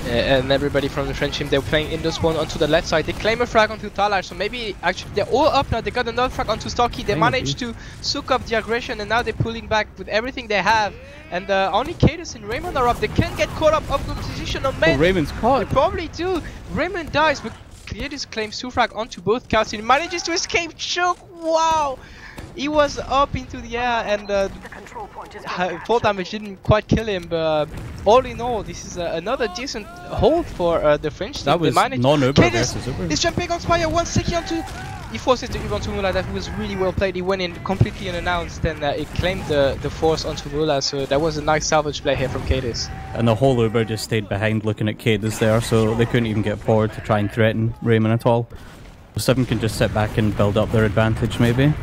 Uh, and everybody from the French team, they're playing in the spawn onto the left side. They claim a frag onto Talar, so maybe actually they're all up now. They got another frag onto Starkey. They managed to soak up the aggression, and now they're pulling back with everything they have. And uh, only Kaidus and Raymond are up. They can't get caught up up the position on Oh, main. Raymond's They caught. probably do. Raymond dies, but Cletus claims two frag onto both counts. He manages to escape choke. Wow! He was up into the air and uh, fall damage didn't quite kill him, but uh, all in all, this is uh, another decent hold for uh, the French team. That They was non-Uber Kaidus versus Uber. is jumping on Spire, one second onto. He forces the Uber onto Mula. That was really well played. He went in completely unannounced and uh, it claimed the, the force onto Mula. So that was a nice salvage play here from Kaidus. And the whole Uber just stayed behind looking at Kaidus there, so they couldn't even get forward to try and threaten Raymond at all. Seven can just sit back and build up their advantage, maybe.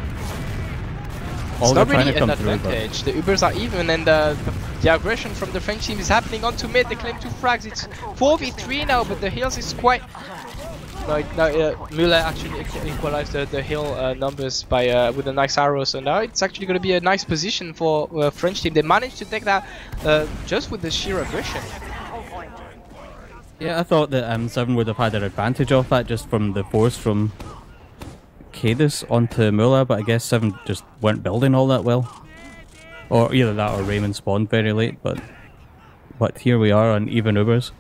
It's not really an through, advantage. The Ubers are even, and uh, the, the aggression from the French team is happening onto mid. They claim two frags. It's 4v3 now, but the heals is quite. No, no uh, Müller actually equalized the, the heal uh, numbers by uh, with a nice arrow. So now it's actually going to be a nice position for uh, French team. They managed to take that uh, just with the sheer aggression. yeah, I thought that um, Seven would have had an advantage off that just from the force from Kaidus onto Mula, but I guess Seven just weren't building all that well. Or either that or Raymond spawned very late, but but here we are on even Ubers.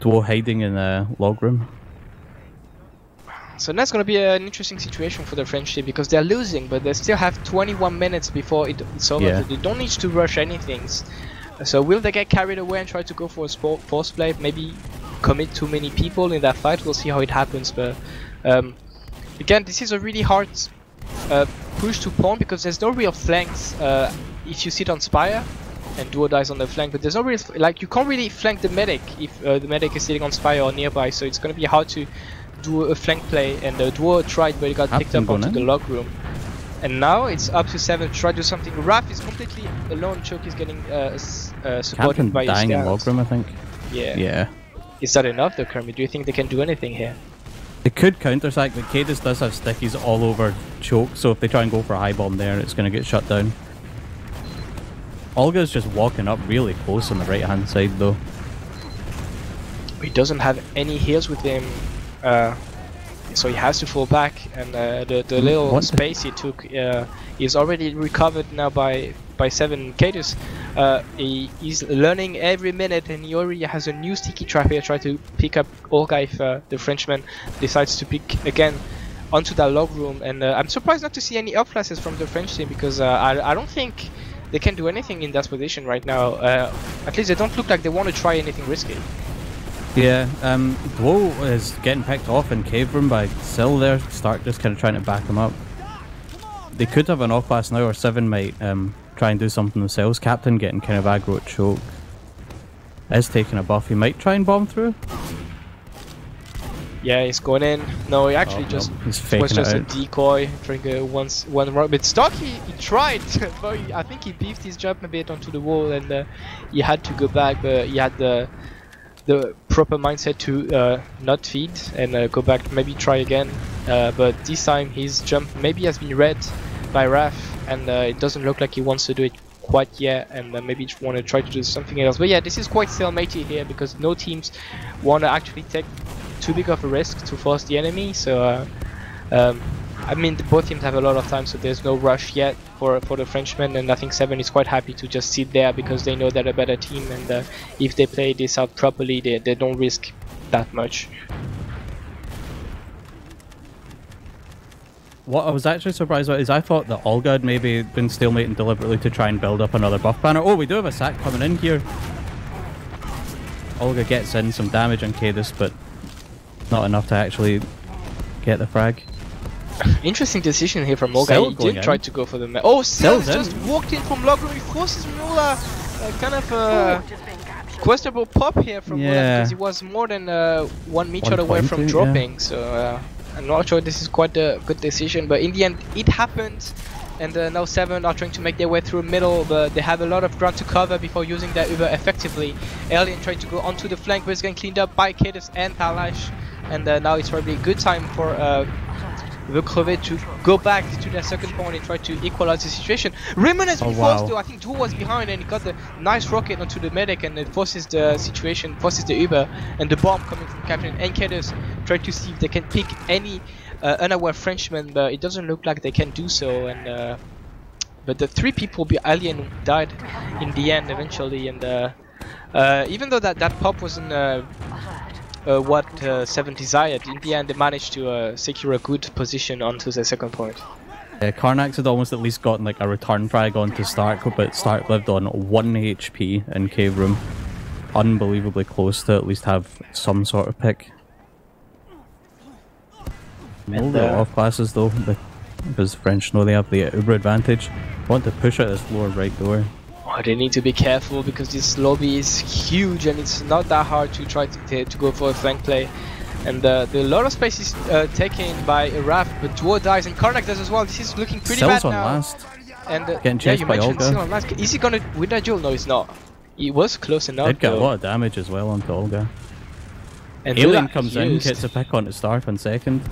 Duo hiding in a log room. So that's going to be an interesting situation for the French team because they're losing, but they still have 21 minutes before it's over. Yeah. They don't need to rush anything. So will they get carried away and try to go for a sport, force play? Maybe commit too many people in that fight. We'll see how it happens. But um, again, this is a really hard uh, push to pawn because there's no real flanks uh, if you sit on Spire and Duo dies on the flank. But there's no real like you can't really flank the medic if uh, the medic is sitting on Spire or nearby. So it's going to be hard to do a flank play. And the Duo tried, but he got picked up onto the log room. And now it's up to seven to try to do something. Raph is completely alone. Choke is getting uh, uh, supported by his dying in log room, I think. Yeah. Yeah. Is that enough though, Kermit? Do you think they can do anything here? They could counter sack, but Kaidus does have stickies all over choke, so if they try and go for a high bomb there, it's going to get shut down. Olga's just walking up really close on the right hand side though. He doesn't have any heals with him, uh, so he has to fall back. And uh, the the little what space he took uh, is already recovered now by by seven Kaidus. Uh, he, he's learning every minute, and he already has a new sticky trap here. Try to pick up Olga if uh, the Frenchman decides to pick again onto that log room. And uh, I'm surprised not to see any up from the French team because uh, I, I don't think they can do anything in that position right now. Uh, at least they don't look like they want to try anything risky. Yeah, um, Glow is getting picked off in cave room by Sill there. Stark just kind of trying to back him up. They could have an off now, or Seven might um, try and do something themselves. Captain getting kind of aggro at choke. Is taking a buff. He might try and bomb through. Yeah, he's going in. No, he actually Oh, just no, he's was just a decoy, trying a once one round. But Stark, he, he tried, but I think he beefed his jump a bit onto the wall, and uh, he had to go back. But he had the the proper mindset to uh, not feed and uh, go back, maybe try again. Uh, but this time his jump maybe has been read by Raf, and uh, it doesn't look like he wants to do it quite yet, and uh, maybe just want to try to do something else. But yeah, this is quite stalematey here because no teams want to actually take too big of a risk to force the enemy. So, uh, um, I mean, both teams have a lot of time, so there's no rush yet for for the Frenchman. And I think Seven is quite happy to just sit there because they know they're a better team, and uh, if they play this out properly, they they don't risk that much. What I was actually surprised about is I thought that Olga had maybe been stalemating deliberately to try and build up another buff banner. Oh, we do have a sack coming in here. Olga gets in some damage on Kaidus, but not enough to actually get the frag. Interesting decision here from Olga. Cell He going did try to go for the ma- Oh, Cell Cell's just in. walked in from Logro. He forces Mula. Uh, kind of uh, questionable pop here from Mula because he was more than uh, one meter away from 120, yeah. dropping. So uh, I'm not sure this is quite a good decision. But in the end, it happened. And uh, now Seven are trying to make their way through middle, but they have a lot of ground to cover before using their Uber effectively. Alien trying to go onto the flank, but it's getting cleaned up by Kaidus and Thalash. And uh, now it's probably a good time for uh, the Crever to go back to their second point and try to equalize the situation. Raymond has Oh, been forced to, I think Duo was behind and he got the nice rocket onto the medic and it forces the situation, forces the Uber and the bomb coming from Captain and Kaidus try to see if they can pick any uh, unaware Frenchman, but it doesn't look like they can do so. And uh, But the three people, be Alien died in the end eventually and uh, uh, even though that, that pop wasn't uh, what uh, Seven desired. In the end, they managed to uh, secure a good position onto the second point. Uh, Karnax had almost at least gotten like a return frag onto Stark, but Stark lived on 1 HP in Cave Room. Unbelievably close to at least have some sort of pick. No And, real uh, off classes though, because French know they have the Uber advantage. Want to push out this lower right door. Oh, they need to be careful because this lobby is huge and it's not that hard to try to, to, to go for a flank play. And uh, the lot of space is uh, taken by a Raph, but Duo dies and Karnax does as well. This is looking pretty Cells bad on now. last. And uh, Getting yeah, chased you by Olga. Is he gonna win that duel? No, he's not. He was close enough. Did get a lot of damage as well onto Olga. And Alien comes in, gets a pick onto Stark on second.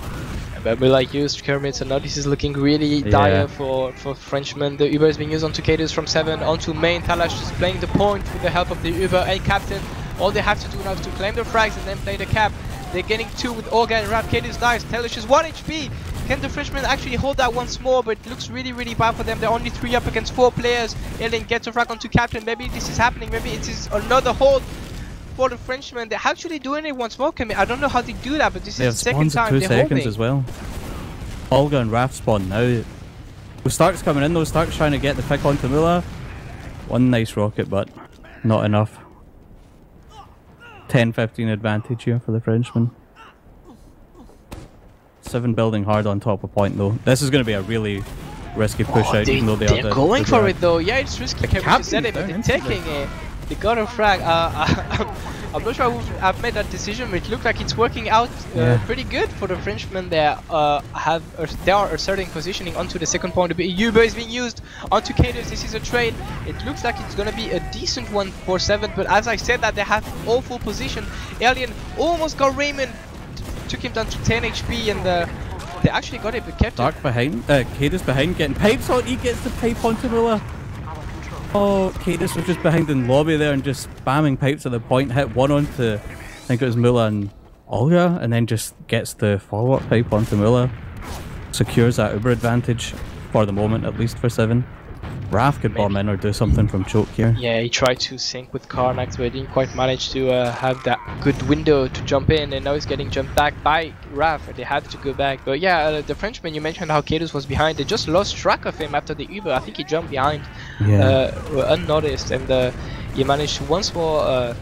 But we like used Kermit, so now this is looking really Yeah. dire for, for Frenchmen. The Uber is being used onto Kaidus from 7 onto main. Thalash is playing the point with the help of the Uber and Captain. All they have to do now is to claim the frags and then play the cap. They're getting 2 with Olga and Raph. Kaidus dies. Thalash is 1 HP. Can the Frenchmen actually hold that once more? But it looks really, really bad for them. They're only 3 up against 4 players. Alien gets a frag onto Captain. Maybe this is happening. Maybe it is another hold for the Frenchmen. They're actually doing it once more. Can I don't know how they do that, but this They have is the second spawns at time two they're seconds holding. as well. Olga and Raph spawn now. Well, Stark's coming in though. Stark's trying to get the pick onto Mula. One nice rocket, but not enough. 10-15 advantage here for the Frenchman. Seven building hard on top of point though. This is going to be a really risky push Oh, out, they, even though they they're are the, going the for it though. Yeah, it's risky. Kevin captain's said it, but they're taking it. They got a frag. Uh, I'm, not sure who have made that decision, but it looked like it's working out uh, Yeah. pretty good for the Frenchmen. They uh, have a, they are asserting positioning onto the second point. The Uber is being used onto Kaidus. This is a trade. It looks like it's gonna be a decent one for seven, but as I said that they have awful position. Alien almost got Raymond, took him down to 10 HP, and uh, they actually got it, but kept it. Stark behind, uh, behind, getting pipes on. He gets the pipe onto Mula. Oh, Kaidus was just behind in lobby there and just spamming pipes at the point. Hit one onto, I think it was Mula and Olga, and then just gets the follow-up pipe onto Mula. Secures that Uber advantage for the moment, at least for seven. Raph could bomb in or do something from choke here. Yeah, he tried to sync with Karnax, but he didn't quite manage to uh, have that good window to jump in, and now he's getting jumped back by Raph, and they had to go back. But yeah, uh, the Frenchman, you mentioned how Kaidus was behind, they just lost track of him after the Uber. I think he jumped behind Yeah. uh, unnoticed, and uh, he managed to once more uh,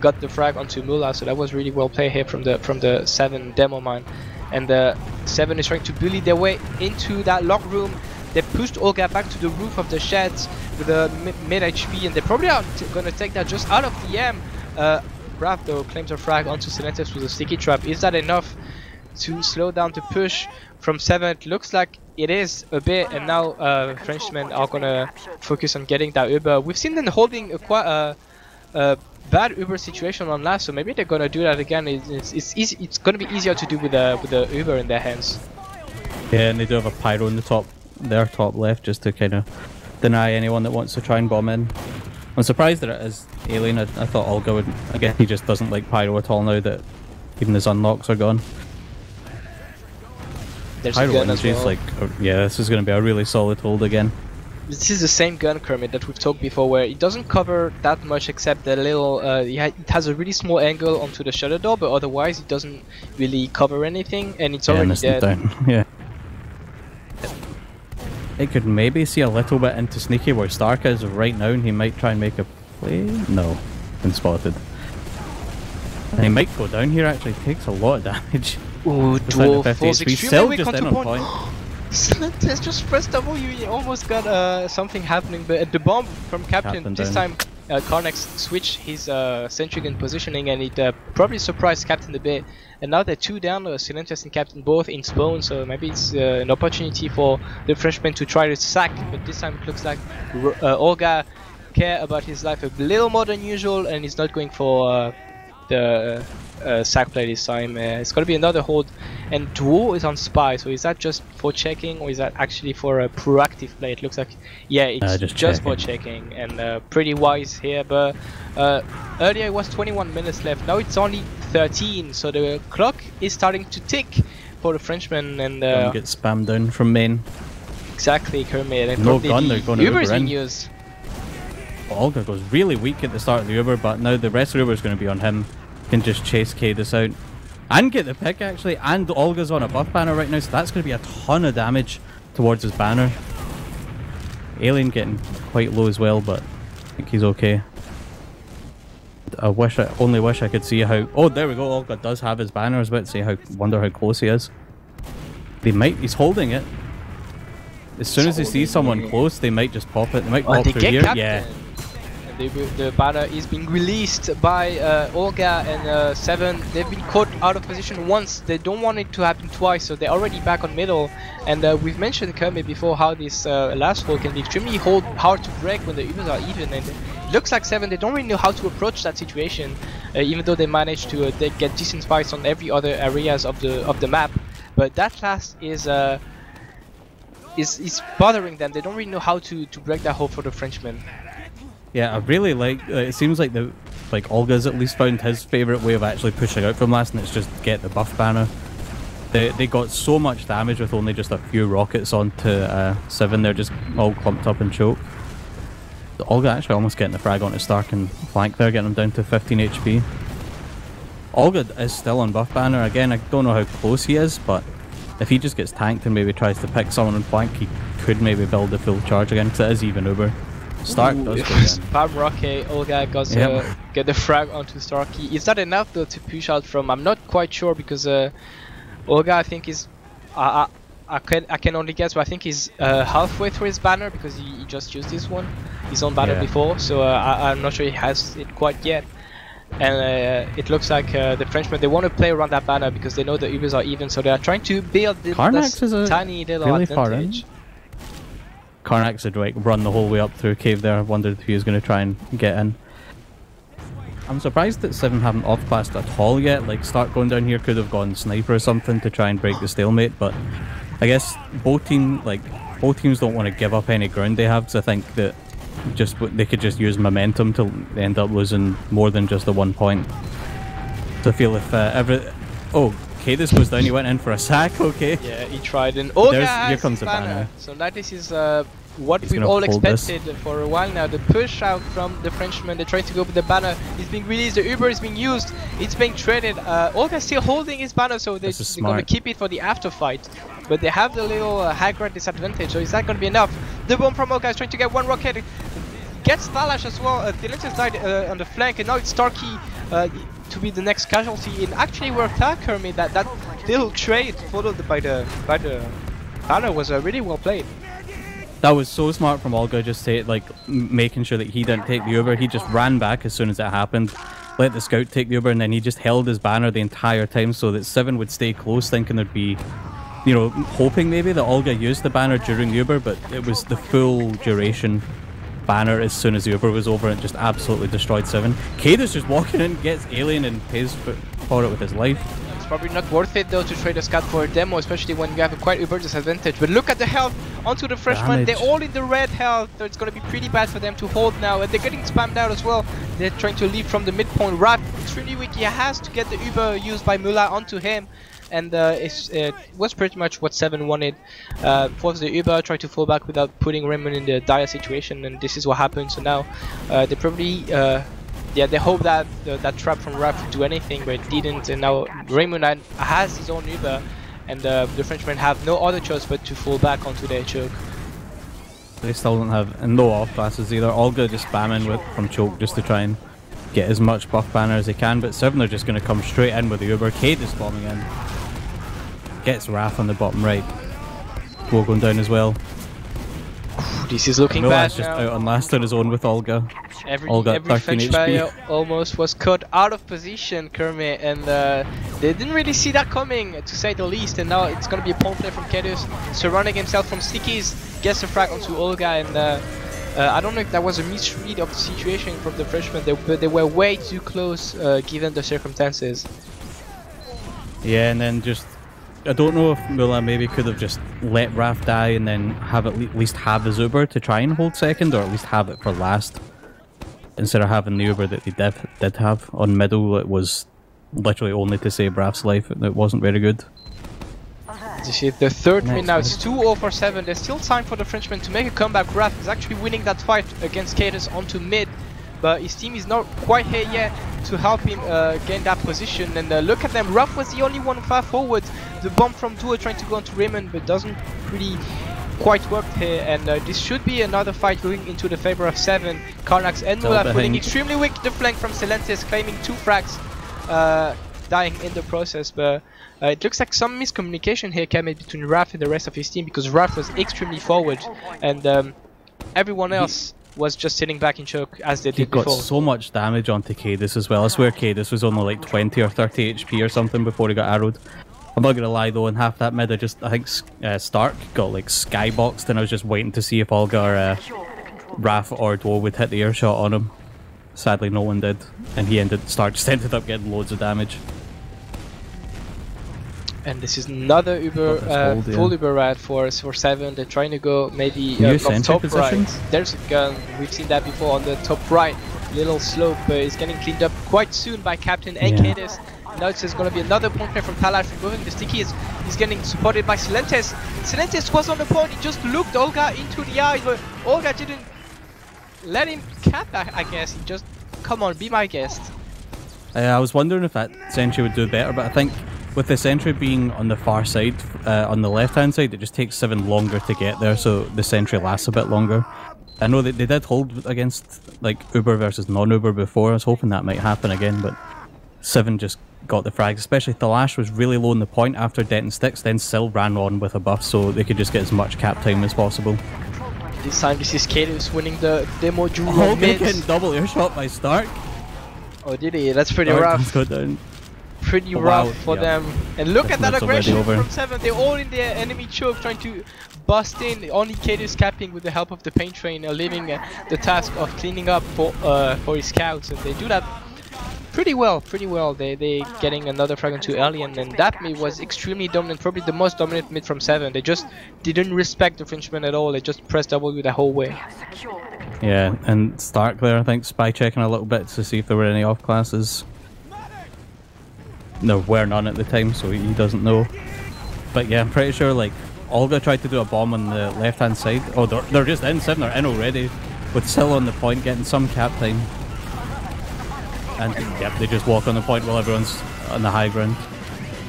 got the frag onto Mula, so that was really well played here from the from the seven demo mine. And the seven is trying to bully their way into that lock room. They pushed Olga back to the roof of the shed with a mi- mid HP, and they probably are gonna take that just out of the M. Uh, Raph though claims a frag onto Silentes with a sticky trap. Is that enough to slow down the push from seven? It looks like it is a bit, and now uh, Frenchmen are gonna focus on getting that Uber. We've seen them holding a quite uh, uh, bad Uber situation on last, so maybe they're gonna do that again. It's it's, it's easy. It's gonna be easier to do with a with a Uber in their hands. Yeah, and they do have a pyro in the top, their top left, just to kind of deny anyone that wants to try and bomb in. I'm surprised that it is Alien. I, I thought Olga would. I guess he just doesn't like pyro at all now that even his unlocks are gone. There's a Pyro gun as energy is well. like, uh, yeah, this is going to be a really solid hold again. This is the same gun Kermit that we've talked before, where it doesn't cover that much except the little. Uh, it it has a really small angle onto the shutter door, but otherwise it doesn't really cover anything, and it's Yeah, already and dead. down. yeah. It could maybe see a little bit into Sneaky where Stark is right now, and he might try and make a play. No, been spotted. And he might go down here. Actually, takes a lot of damage. Ooh, dwarf falls extremely weak just onto in on point. point. Silentes just pressed W, he almost got uh, something happening, but the bomb from Captain, Captain this down. time uh, Karnax switched his uh, and positioning and it uh, probably surprised Captain a bit. And now they're two down, uh, Silentes and Captain both in spawn, so maybe it's uh, an opportunity for the Frenchman to try to sack, but this time it looks like uh, Olga care about his life a little more than usual and he's not going for uh, the uh, sack play this time. Uh, it's gonna be another hold, and Duo is on spy. So is that just for checking, or is that actually for a proactive play? It looks like yeah, it's Uh, just, just for checking, and uh, pretty wise here. But uh, earlier it was 21 minutes left. Now it's only 13, so the clock is starting to tick for the Frenchman, and uh, get spammed down from main. exactly Kermit. And No gun, the they're gonna Uber is Uber in. used. Olga goes really weak at the start of the Uber, but now the rest of the Uber is going to be on him. Can just chase Kaidus out and get the pick actually. And Olga's on a buff banner right now, so that's going to be a ton of damage towards his banner. Alien getting quite low as well, but I think he's okay. I wish I only wish I could see how. Oh, there we go. Olga does have his banner. I was about to say how. Wonder how close he is. They might. He's holding it. As soon as they see someone close, they might just pop it. They might Oh, pop they through here. captain. Yeah. The, the banner is being released by uh, Olga and uh, Seven. They've been caught out of position once. They don't want it to happen twice, so they're already back on middle. And uh, we've mentioned Kermit before how this uh, last hole can be extremely hold, hard to break when the evens are even. And it looks like Seven. They don't really know how to approach that situation, uh, even though they managed to uh, they get decent fights on every other areas of the of the map. But that last is. Is, is bothering them. They don't really know how to, to break that hole for the Frenchman. Yeah, I really like. Uh, it seems like the like Olga's at least found his favorite way of actually pushing out from last, and it's just get the buff banner. They they got so much damage with only just a few rockets onto uh, seven. They're just all clumped up and choke. Olga actually almost getting the frag onto Stark and flank there, getting him down to 15 HP. Olga is still on buff banner again. I don't know how close he is, but if he just gets tanked and maybe tries to pick someone on flank, he could maybe build the full charge again because it is even Uber. Stark Ooh, does go down. Spam Rocket, Olga got Yep. uh, get the frag onto Starkey. Is that enough though to push out from? I'm not quite sure because uh, Olga I think is I, I, I can I can only guess, but I think he's uh, halfway through his banner because he, he just used this one, his own banner Yeah. before. So uh, I, I'm not sure he has it quite yet. And uh, it looks like uh, the Frenchmen they want to play around that banner because they know the Ubers are even, so they are trying to build this, Karnax this is a tiny little really far in. Karnax had like run the whole way up through a cave there. I wondered if he was going to try and get in. I'm surprised that Seven haven't off-classed at all yet. Like, start going down here could have gone sniper or something to try and break the stalemate, but I guess both team like both teams don't want to give up any ground they have. Because I think that just they could just use momentum to end up losing more than just the one point. So I feel if uh, every oh okay this goes down, he went in for a sack. Okay. Yeah, he tried and oh There's- yeah, here comes the banner. banner. So that is his uh, what He's we've all expected for a while now. The push out from the Frenchman. They're trying to go with the banner. It's being released. The Uber is being used. It's being traded. Uh, Olga's still holding his banner, so they, they're going to keep it for the after fight. But they have the little uh, high ground disadvantage. So is that going to be enough? The bomb from Olga is trying to get one rocket. Gets Thalash as well. Uh, Silentes died uh, on the flank, and now it's Starkey uh, to be the next casualty. It actually worked out, Kermit. That that little trade followed by the by the banner was uh, really well played. That was so smart from Olga, just say like making sure that he didn't take the Uber. He just ran back as soon as it happened, let the scout take the Uber, and then he just held his banner the entire time so that Seven would stay close, thinking there'd be, you know, hoping maybe that Olga used the banner during the Uber, but it was the full duration banner as soon as the Uber was over and just absolutely destroyed Seven. Kaidus just walking in, gets Alien, and pays for it with his life. Probably not worth it though to trade a scout for a demo, especially when you have a quite uber disadvantage. But look at the health onto the freshman. They're all in the red health, so it's gonna be pretty bad for them to hold now. And they're getting spammed out as well. They're trying to leave from the midpoint. Raph extremely weak. He has to get the uber used by Mula onto him. And uh, it's, it was pretty much what Seven wanted. Uh, force the Uber, try to fall back without putting Raymond in the dire situation, and this is what happened. So now uh, they probably uh, yeah, they hope that the, that trap from Raph would do anything, but it didn't. And now Raymond has his own Uber, and uh, the Frenchmen have no other choice but to fall back onto their choke. They still don't have no off classes either. Olga just spamming with from choke just to try and get as much buff banner as they can, but Seven are just going to come straight in with the Uber. Cade is bombing in. Gets Raph on the bottom right. Will going down as well. This is looking Mila's bad just now. out on last on his own with Olga. Every, All got every 13 French HP. player almost was caught out of position, Kermit, and uh, they didn't really see that coming, to say the least. And now it's gonna be a pawn play from Kaidus, surrounding himself from stickies, gets a frag onto Olga, and uh, uh, I don't know if that was a misread of the situation from the Freshmen, they, but they were way too close uh, given the circumstances. Yeah, and then just I don't know if Mula maybe could have just let Raph die and then have at least have his Uber to try and hold second, or at least have it for last instead of having the Uber that they did did have on middle. It was literally only to save Raph's life. and It wasn't very good. The third win now. It's 2 0 for 7. There's still time for the Frenchman to make a comeback. Raph is actually winning that fight against Kaidus onto mid. But his team is not quite here yet to help him uh, gain that position. And uh, look at them. Raph was the only one far forward. The bomb from Duo trying to go onto Raymond, but doesn't really quite work here. And uh, this should be another fight going into the favor of 7. Karnax and Still Mula falling extremely weak. The flank from Silentes claiming two frags. Uh, dying in the process, but uh, it looks like some miscommunication here came in between Raph and the rest of his team because Raph was extremely forward and um, everyone else was just sitting back in choke as they He did got before. so much damage onto Kaidus as well. I swear Kaidus was only like 20 or 30 HP or something before he got arrowed. I'm not gonna lie though, in half that mid, I just I think uh, Stark got like skyboxed, and I was just waiting to see if Olga or uh, Raph or Duo would hit the air shot on him. Sadly, no one did, and he ended Stark just ended up getting loads of damage. And this is another Uber, Oh, that's uh, bold, yeah. full Uber ride for for seven. They're trying to go maybe uh, from top positions? right. There's a gun. We've seen that before on the top right. Little slope uh, is getting cleaned up quite soon by Captain Yeah. Akadis. Now it's going to be another point play from Thalash removing the sticky. stickies. He's getting supported by Silentes. Silentes was on the point. He just looked Olga into the eyes, but Olga didn't let him cap. I, I guess he just come on, be my guest. Uh, I was wondering if that sentry would do better, but I think with the sentry being on the far side, uh, on the left hand side, it just takes seven longer to get there, so the sentry lasts a bit longer. I know that they did hold against like Uber versus non-Uber before. I was hoping that might happen again, but seven just got the frags. Especially Thalash was really low in the point after Denton Sticks, then still ran on with a buff, so they could just get as much cap time as possible. This time this is Kaidus winning the demo duel Oh, getting double air shot by Stark. Oh, did he? That's pretty Stark rough. got down. Pretty Oh, rough wow, for yeah. them. And look at that aggression over. from Seven. They're all in their enemy choke, trying to bust in. Only Kate is capping with the help of the paint train, uh, leaving uh, the task of cleaning up for uh, for his scouts, and they do that pretty well. Pretty well. They they getting another fragment to Alien, and then that mid was extremely dominant. Probably the most dominant mid from Seven. They just didn't respect the Frenchman at all. They just pressed W the whole way. Yeah, and Stark there, I think, spy checking a little bit to see if there were any off classes. There were none at the time, so he doesn't know. But yeah, I'm pretty sure like Olga tried to do a bomb on the left hand side. Oh, they're, they're just in. Seven are in already. With Sill on the point, getting some cap time. And yep, they just walk on the point while everyone's on the high ground.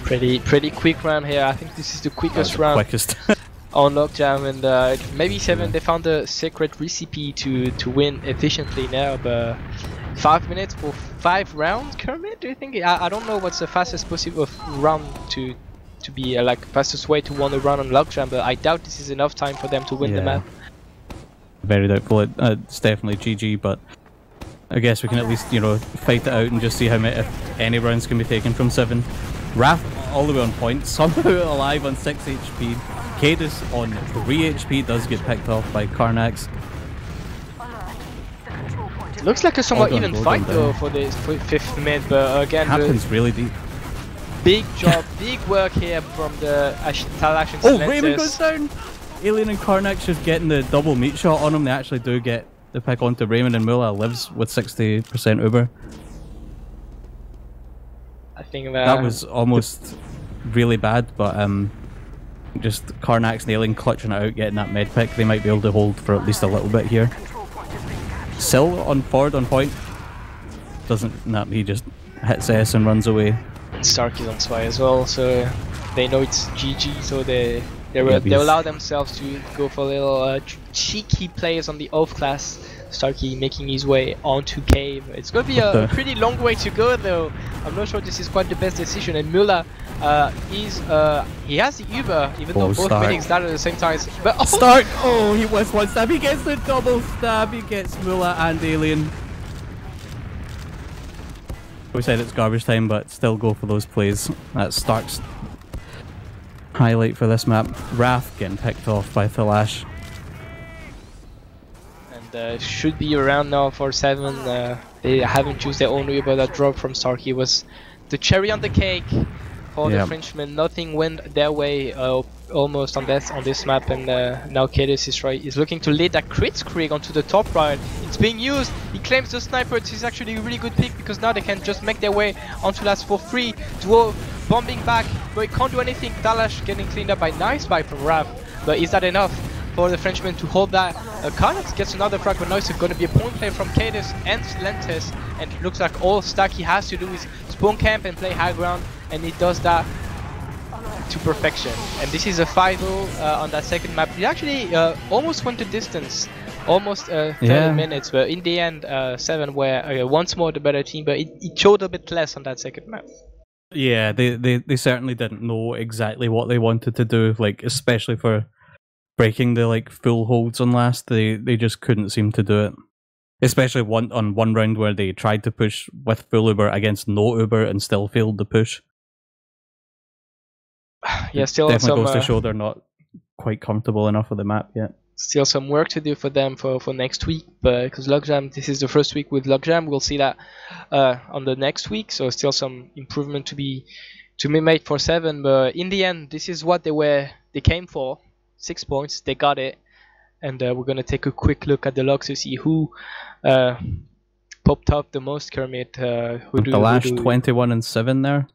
Pretty pretty quick round here. I think this is the quickest the round Quickest. on Logjam, and uh, maybe seven. They found a secret recipe to to win efficiently now, but five minutes for five rounds. Kermit, do you think? I, I don't know what's the fastest possible round to to be uh, like fastest way to win a round on Logjam, but I doubt this is enough time for them to win the map. Very doubtful. It, uh, it's definitely GG, but I guess we can at least, you know, fight it out and just see how many, if any rounds can be taken from seven. Raph all the way on point, somehow alive on 6 HP. Kaidus on 3 HP does get picked off by Karnax. Looks like a somewhat even fight on, though for this fifth mid, but uh, again, the Happens really deep. big job, big work here from the Ash- Thalash and Oh, Silentis. Raymond goes down! Alien and Karnax just getting the double meat shot on him. They actually do get the pick onto Raymond and Mula lives with 60% Uber. I think that, That was almost really bad, but um, just Karnax nailing, clutching it out, getting that med pick. They might be able to hold for at least a little bit here. Sill on forward on point. Doesn't, nah, he just hits S and runs away. Stark is on Spy as well, so they know it's GG, so they they, will, they allow themselves to go for little uh, cheeky plays on the off class. Starkey making his way onto cave. It's gonna be a pretty long way to go though. I'm not sure this is quite the best decision. And Muller uh, is uh, he has the Uber, even though Oh, both Stark. medics died at the same time. But oh, Stark! Oh, he was one stab. He gets the double stab. He gets Müller and Alien. We said it's garbage time, but still go for those plays. That's Stark's highlight for this map. Raph getting picked off by Thalash. and uh, should be around now for seven. Uh, they haven't used their own way, but That drop from Starkey was the cherry on the cake for Yeah. the Frenchmen. Nothing went their way uh, almost on this on this map, and uh, now Kaidus is right. Is looking to lead that Kritzkrieg onto the top right. It's being used. He claims the sniper. It is actually a really good pick because now they can just make their way onto last for free. Duo bombing back, but he can't do anything. Thalash getting cleaned up by nice buy from Raph. But is that enough? for the Frenchman to hold that. Uh, Karnax gets another frag, but now it's going to be a point play from Kaidus and Lentes, and it looks like all Starkey has to do is spawn camp and play high ground, and he does that to perfection. And this is a 5-0 uh, on that second map. He actually uh, almost went to distance, almost uh, 30 Yeah. minutes, but in the end, uh, 7 were uh, once more the better team, but it, it showed a bit less on that second map. Yeah, they, they, they certainly didn't know exactly what they wanted to do, like especially for breaking the like full holds on last. They they just couldn't seem to do it. Especially one on one round where they tried to push with full Uber against no Uber and still failed the push. yeah, still Definitely some goes to uh, show they're not quite comfortable enough with the map yet. Still some work to do for them for, for next week but because logjam this is the first week with logjam we'll see that uh, on the next week so still some improvement to be to be made for seven but in the end this is what they were they came for six points they got it and uh, we're gonna take a quick look at the logs to see who uh, popped up the most Kermit uh, who do, the who last do- 21 and 7 there.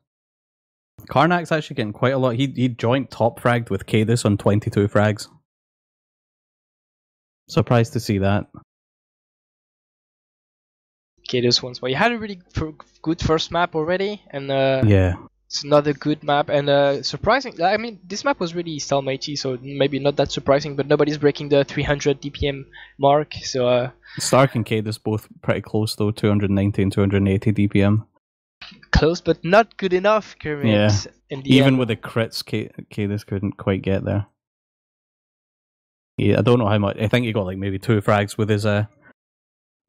Karnak's actually getting quite a lot. He he joint top fragged with Kaidus on 22 frags. Surprised to see that. okay this one's but you had a really f- good first map already and uh, Yeah. It's another good map and uh, surprising. I mean, this map was really stalemate, so maybe not that surprising. But nobody's breaking the 300 DPM mark, so uh, Stark and Kaidus both pretty close though, 290 and 280 DPM. close, but not good enough. Kermit. Yeah. Even end. with the crits, Ca- Kaidus couldn't quite get there. Yeah, I don't know how much. I think he got like maybe two frags with his uh,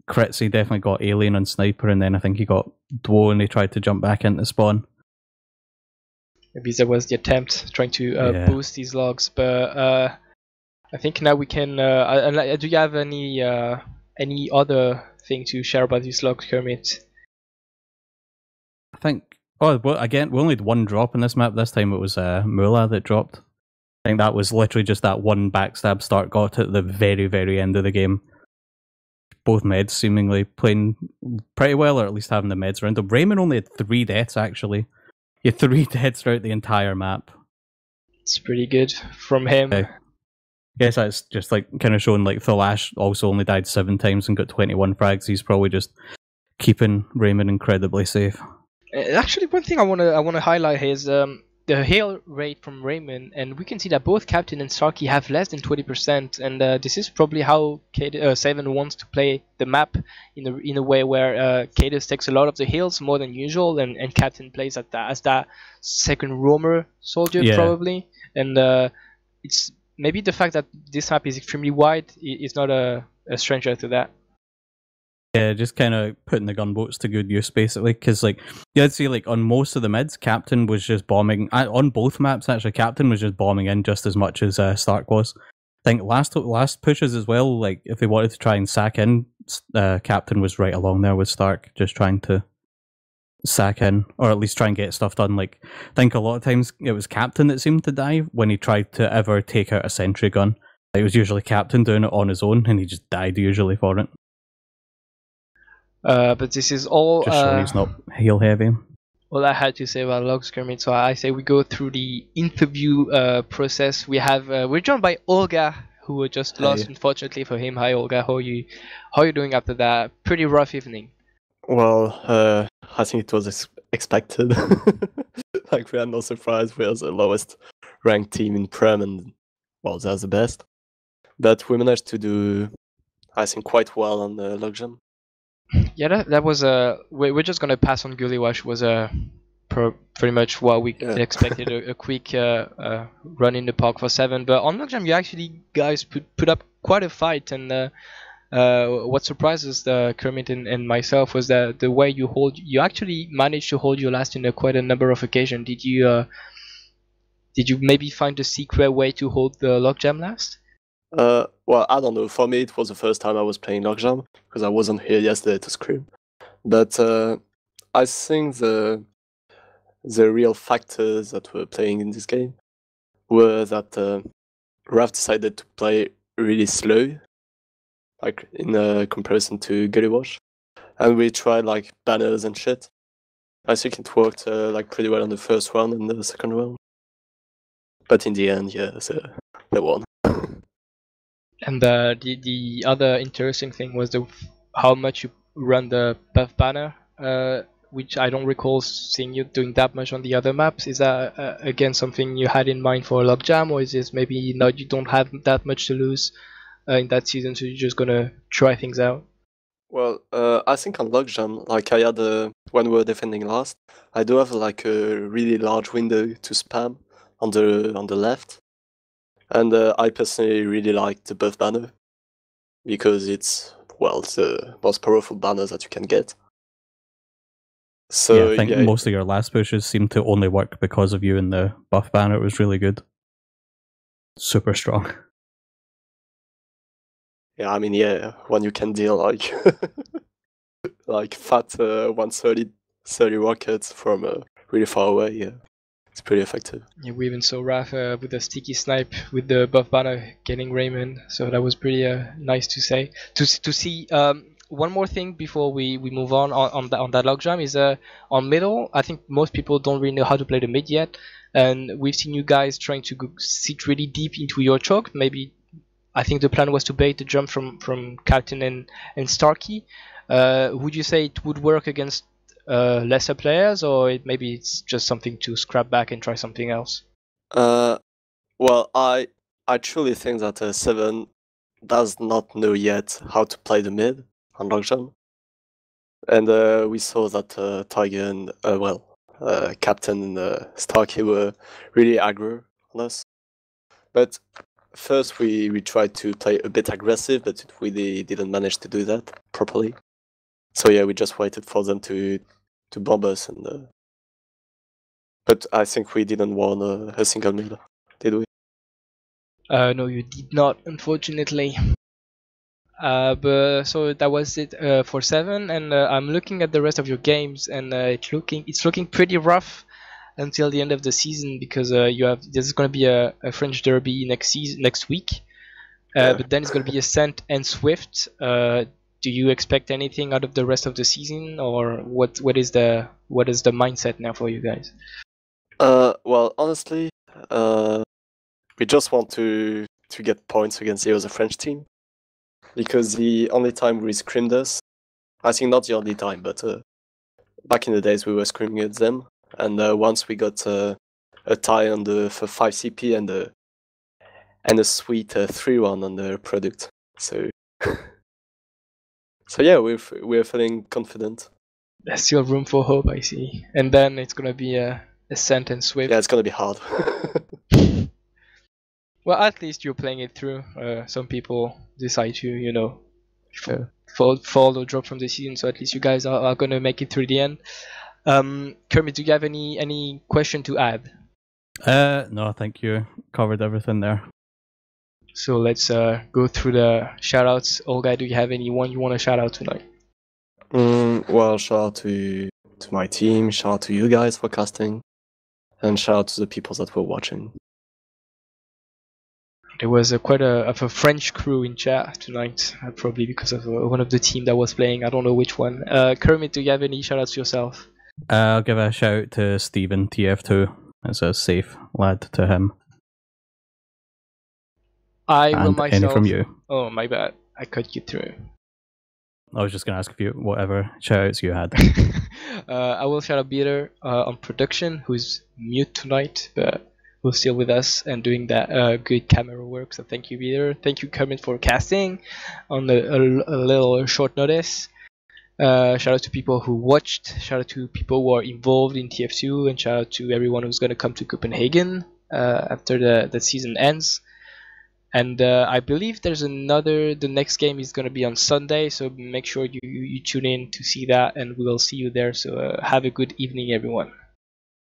crits. He definitely got Alien and Sniper, and then I think he got Duo and he tried to jump back into spawn. maybe that was the attempt trying to uh, Yeah. boost these logs. But uh, I think now we can. Uh, uh, uh, do you have any uh, any other thing to share about these logs, Kermit? I think. Oh, well, again, we only had one drop in this map. This time it was uh, Mula that dropped. I think that was literally just that one backstab start got at the very, very end of the game. Both meds seemingly playing pretty well, or at least having the meds around them. Raymond only had three deaths, actually. He had three deaths throughout the entire map. It's pretty good from him. Okay. Guess that's just like kind of showing like Thalash also only died seven times and got 21 frags. He's probably just keeping Raymond incredibly safe. Uh, Actually, one thing I want to I want to highlight here is um, the hail rate from Raymond, and we can see that both Captain and Starkey have less than 20%, and uh, this is probably how Kate, uh, Seven wants to play the map in a in a way where uh, Kaidus takes a lot of the hills more than usual, and, and Captain plays at that as that second roamer soldier Yeah. probably, and uh, it's maybe the fact that this map is extremely wide is not a, a stranger to that. Yeah, just kind of putting the gunboats to good use, basically. Because, like, you would see, like, on most of the mids, Captain was just bombing. On both maps, actually, Captain was just bombing in just as much as uh, Stark was. I think last last pushes as well, like, if they wanted to try and sack in, uh, Captain was right along there with Stark, just trying to sack in, or at least try and get stuff done. Like, I think a lot of times it was Captain that seemed to die when he tried to ever take out a sentry gun. It was usually Captain doing it on his own, and he just died usually for it. Uh, but this is all. Just showing uh, he's not heel heavy. all I had to say about log skirmish. So I say we go through the interview uh, process. We have uh, we're joined by Olga, who were just lost, Hey. unfortunately for him. Hi Olga, how are you? How are you doing after that pretty rough evening? Well, uh, I think it was ex- expected. like we are no surprise. We are the lowest ranked team in Prem, and well, they're the best. But we managed to do, I think, quite well on the Logjam. Yeah, that, that was a. we we're just gonna pass on Gullywash. Was a. Pro, pretty much what we Yeah. expected a, a quick uh, uh, run in the park for seven but on Logjam you actually guys put, put up quite a fight and uh, uh, what surprises Kermit and, and myself was that the way you hold you actually managed to hold your last in a quite a number of occasions did you uh, did you maybe find a secret way to hold the logjam last Uh, well, I don't know. For me, it was the first time I was playing Logjam because I wasn't here yesterday to scream. But uh, I think the the real factors that were playing in this game were that uh, Raph decided to play really slow, like in uh, comparison to Gullywash, and we tried like banners and shit. I think it worked uh, like pretty well on the first round and the second round. But in the end, yeah, the, they won. and uh, the the other interesting thing was the how much you run the buff banner uh, which I don't recall seeing you doing that much on the other maps. Is that uh, again something you had in mind for a Logjam, or is this maybe not you don't have that much to lose uh, in that season, so you're just gonna try things out? Well, uh, I think on Logjam, like I had uh, when we were defending last, I do have like a really large window to spam on the on the left, and uh, I personally really like the buff banner because it's well the most powerful banner that you can get. So yeah, I think yeah, most of your last pushes seem to only work because of you and the buff banner. It was really good. Super strong. yeah, I mean yeah, when you can deal like like fat uh, 130 30 rockets from uh, really far away, yeah, it's pretty effective. Yeah, we even saw Raph uh, with a sticky snipe with the buff banner getting Raymond, so that was pretty uh, nice to say. To to see um, one more thing before we, we move on on on that, on that logjam is uh, on middle. I think most people don't really know how to play the mid yet, and we've seen you guys trying to go, sit really deep into your choke. Maybe I think the plan was to bait the jump from from Captain and and Starkey. Uh, would you say it would work against uh, lesser players, or it, maybe it's just something to scrap back and try something else? Uh, well, I I truly think that uh, Seven does not know yet how to play the mid on Logjam, and uh, we saw that uh, Thaigrr and uh, well, uh, Captain and uh, Starkey were really aggro on us. But first, we we tried to play a bit aggressive, but it really didn't manage to do that properly. So yeah, we just waited for them to to bomb us, and uh, but I think we didn't won uh, a single mid, did we? Uh, no, you did not, unfortunately. Uh, but so that was it uh, for seven, and uh, I'm looking at the rest of your games, and uh, it's looking it's looking pretty rough until the end of the season because uh, you have there's going to be a, a French Derby next season next week, uh, Yeah. but then it's going to be a Ascent and Swift. Do you expect anything out of the rest of the season, or what? What is the what is the mindset now for you guys? Uh, well, honestly, uh, we just want to to get points against the other French team because the only time we screamed us, I think not the only time, but uh, back in the days we were screaming at them, and uh, once we got uh, a tie on the for five CP and a and a sweet uh, three one on the product. So so yeah, we're we're feeling confident. There's still room for hope, I see. And then it's gonna be a, a sentence with. Yeah, it's gonna be hard. Well, at least you're playing it through. Uh, some people decide to, you know, fall, fall, fall or drop from the season. So at least you guys are, are gonna make it through the end. Um, Kermit, do you have any any question to add? Uh, no, I think you covered everything there. So let's uh, go through the shoutouts. Olga, do you have anyone you want to shout out tonight? Mm, well, shout out to to my team. Shout out to you guys for casting, and shout out to the people that were watching. There was a, quite a, of a French crew in chat tonight, uh, probably because of uh, one of the team that was playing. I don't know which one. Uh, Kermit, do you have any shoutouts yourself? Uh, I'll give a shout out to Stephen TF2. It's a safe lad to him. I will and myself. any from you. Oh my bad, I cut you through. I was just going to ask if you whatever shout outs you had. uh, I will shout out Peter uh, on production, who's mute tonight, but who's still with us and doing that uh, good camera work. So thank you, Peter. Thank you, Kermit, for casting on a, a, a little short notice. Uh, shout out to people who watched. Shout out to people who are involved in TF2, and shout out to everyone who's going to come to Copenhagen uh, after the the season ends. And uh, I believe there's another. The next game is going to be on Sunday, so make sure you, you, you tune in to see that, and we'll see you there. So uh, have a good evening, everyone.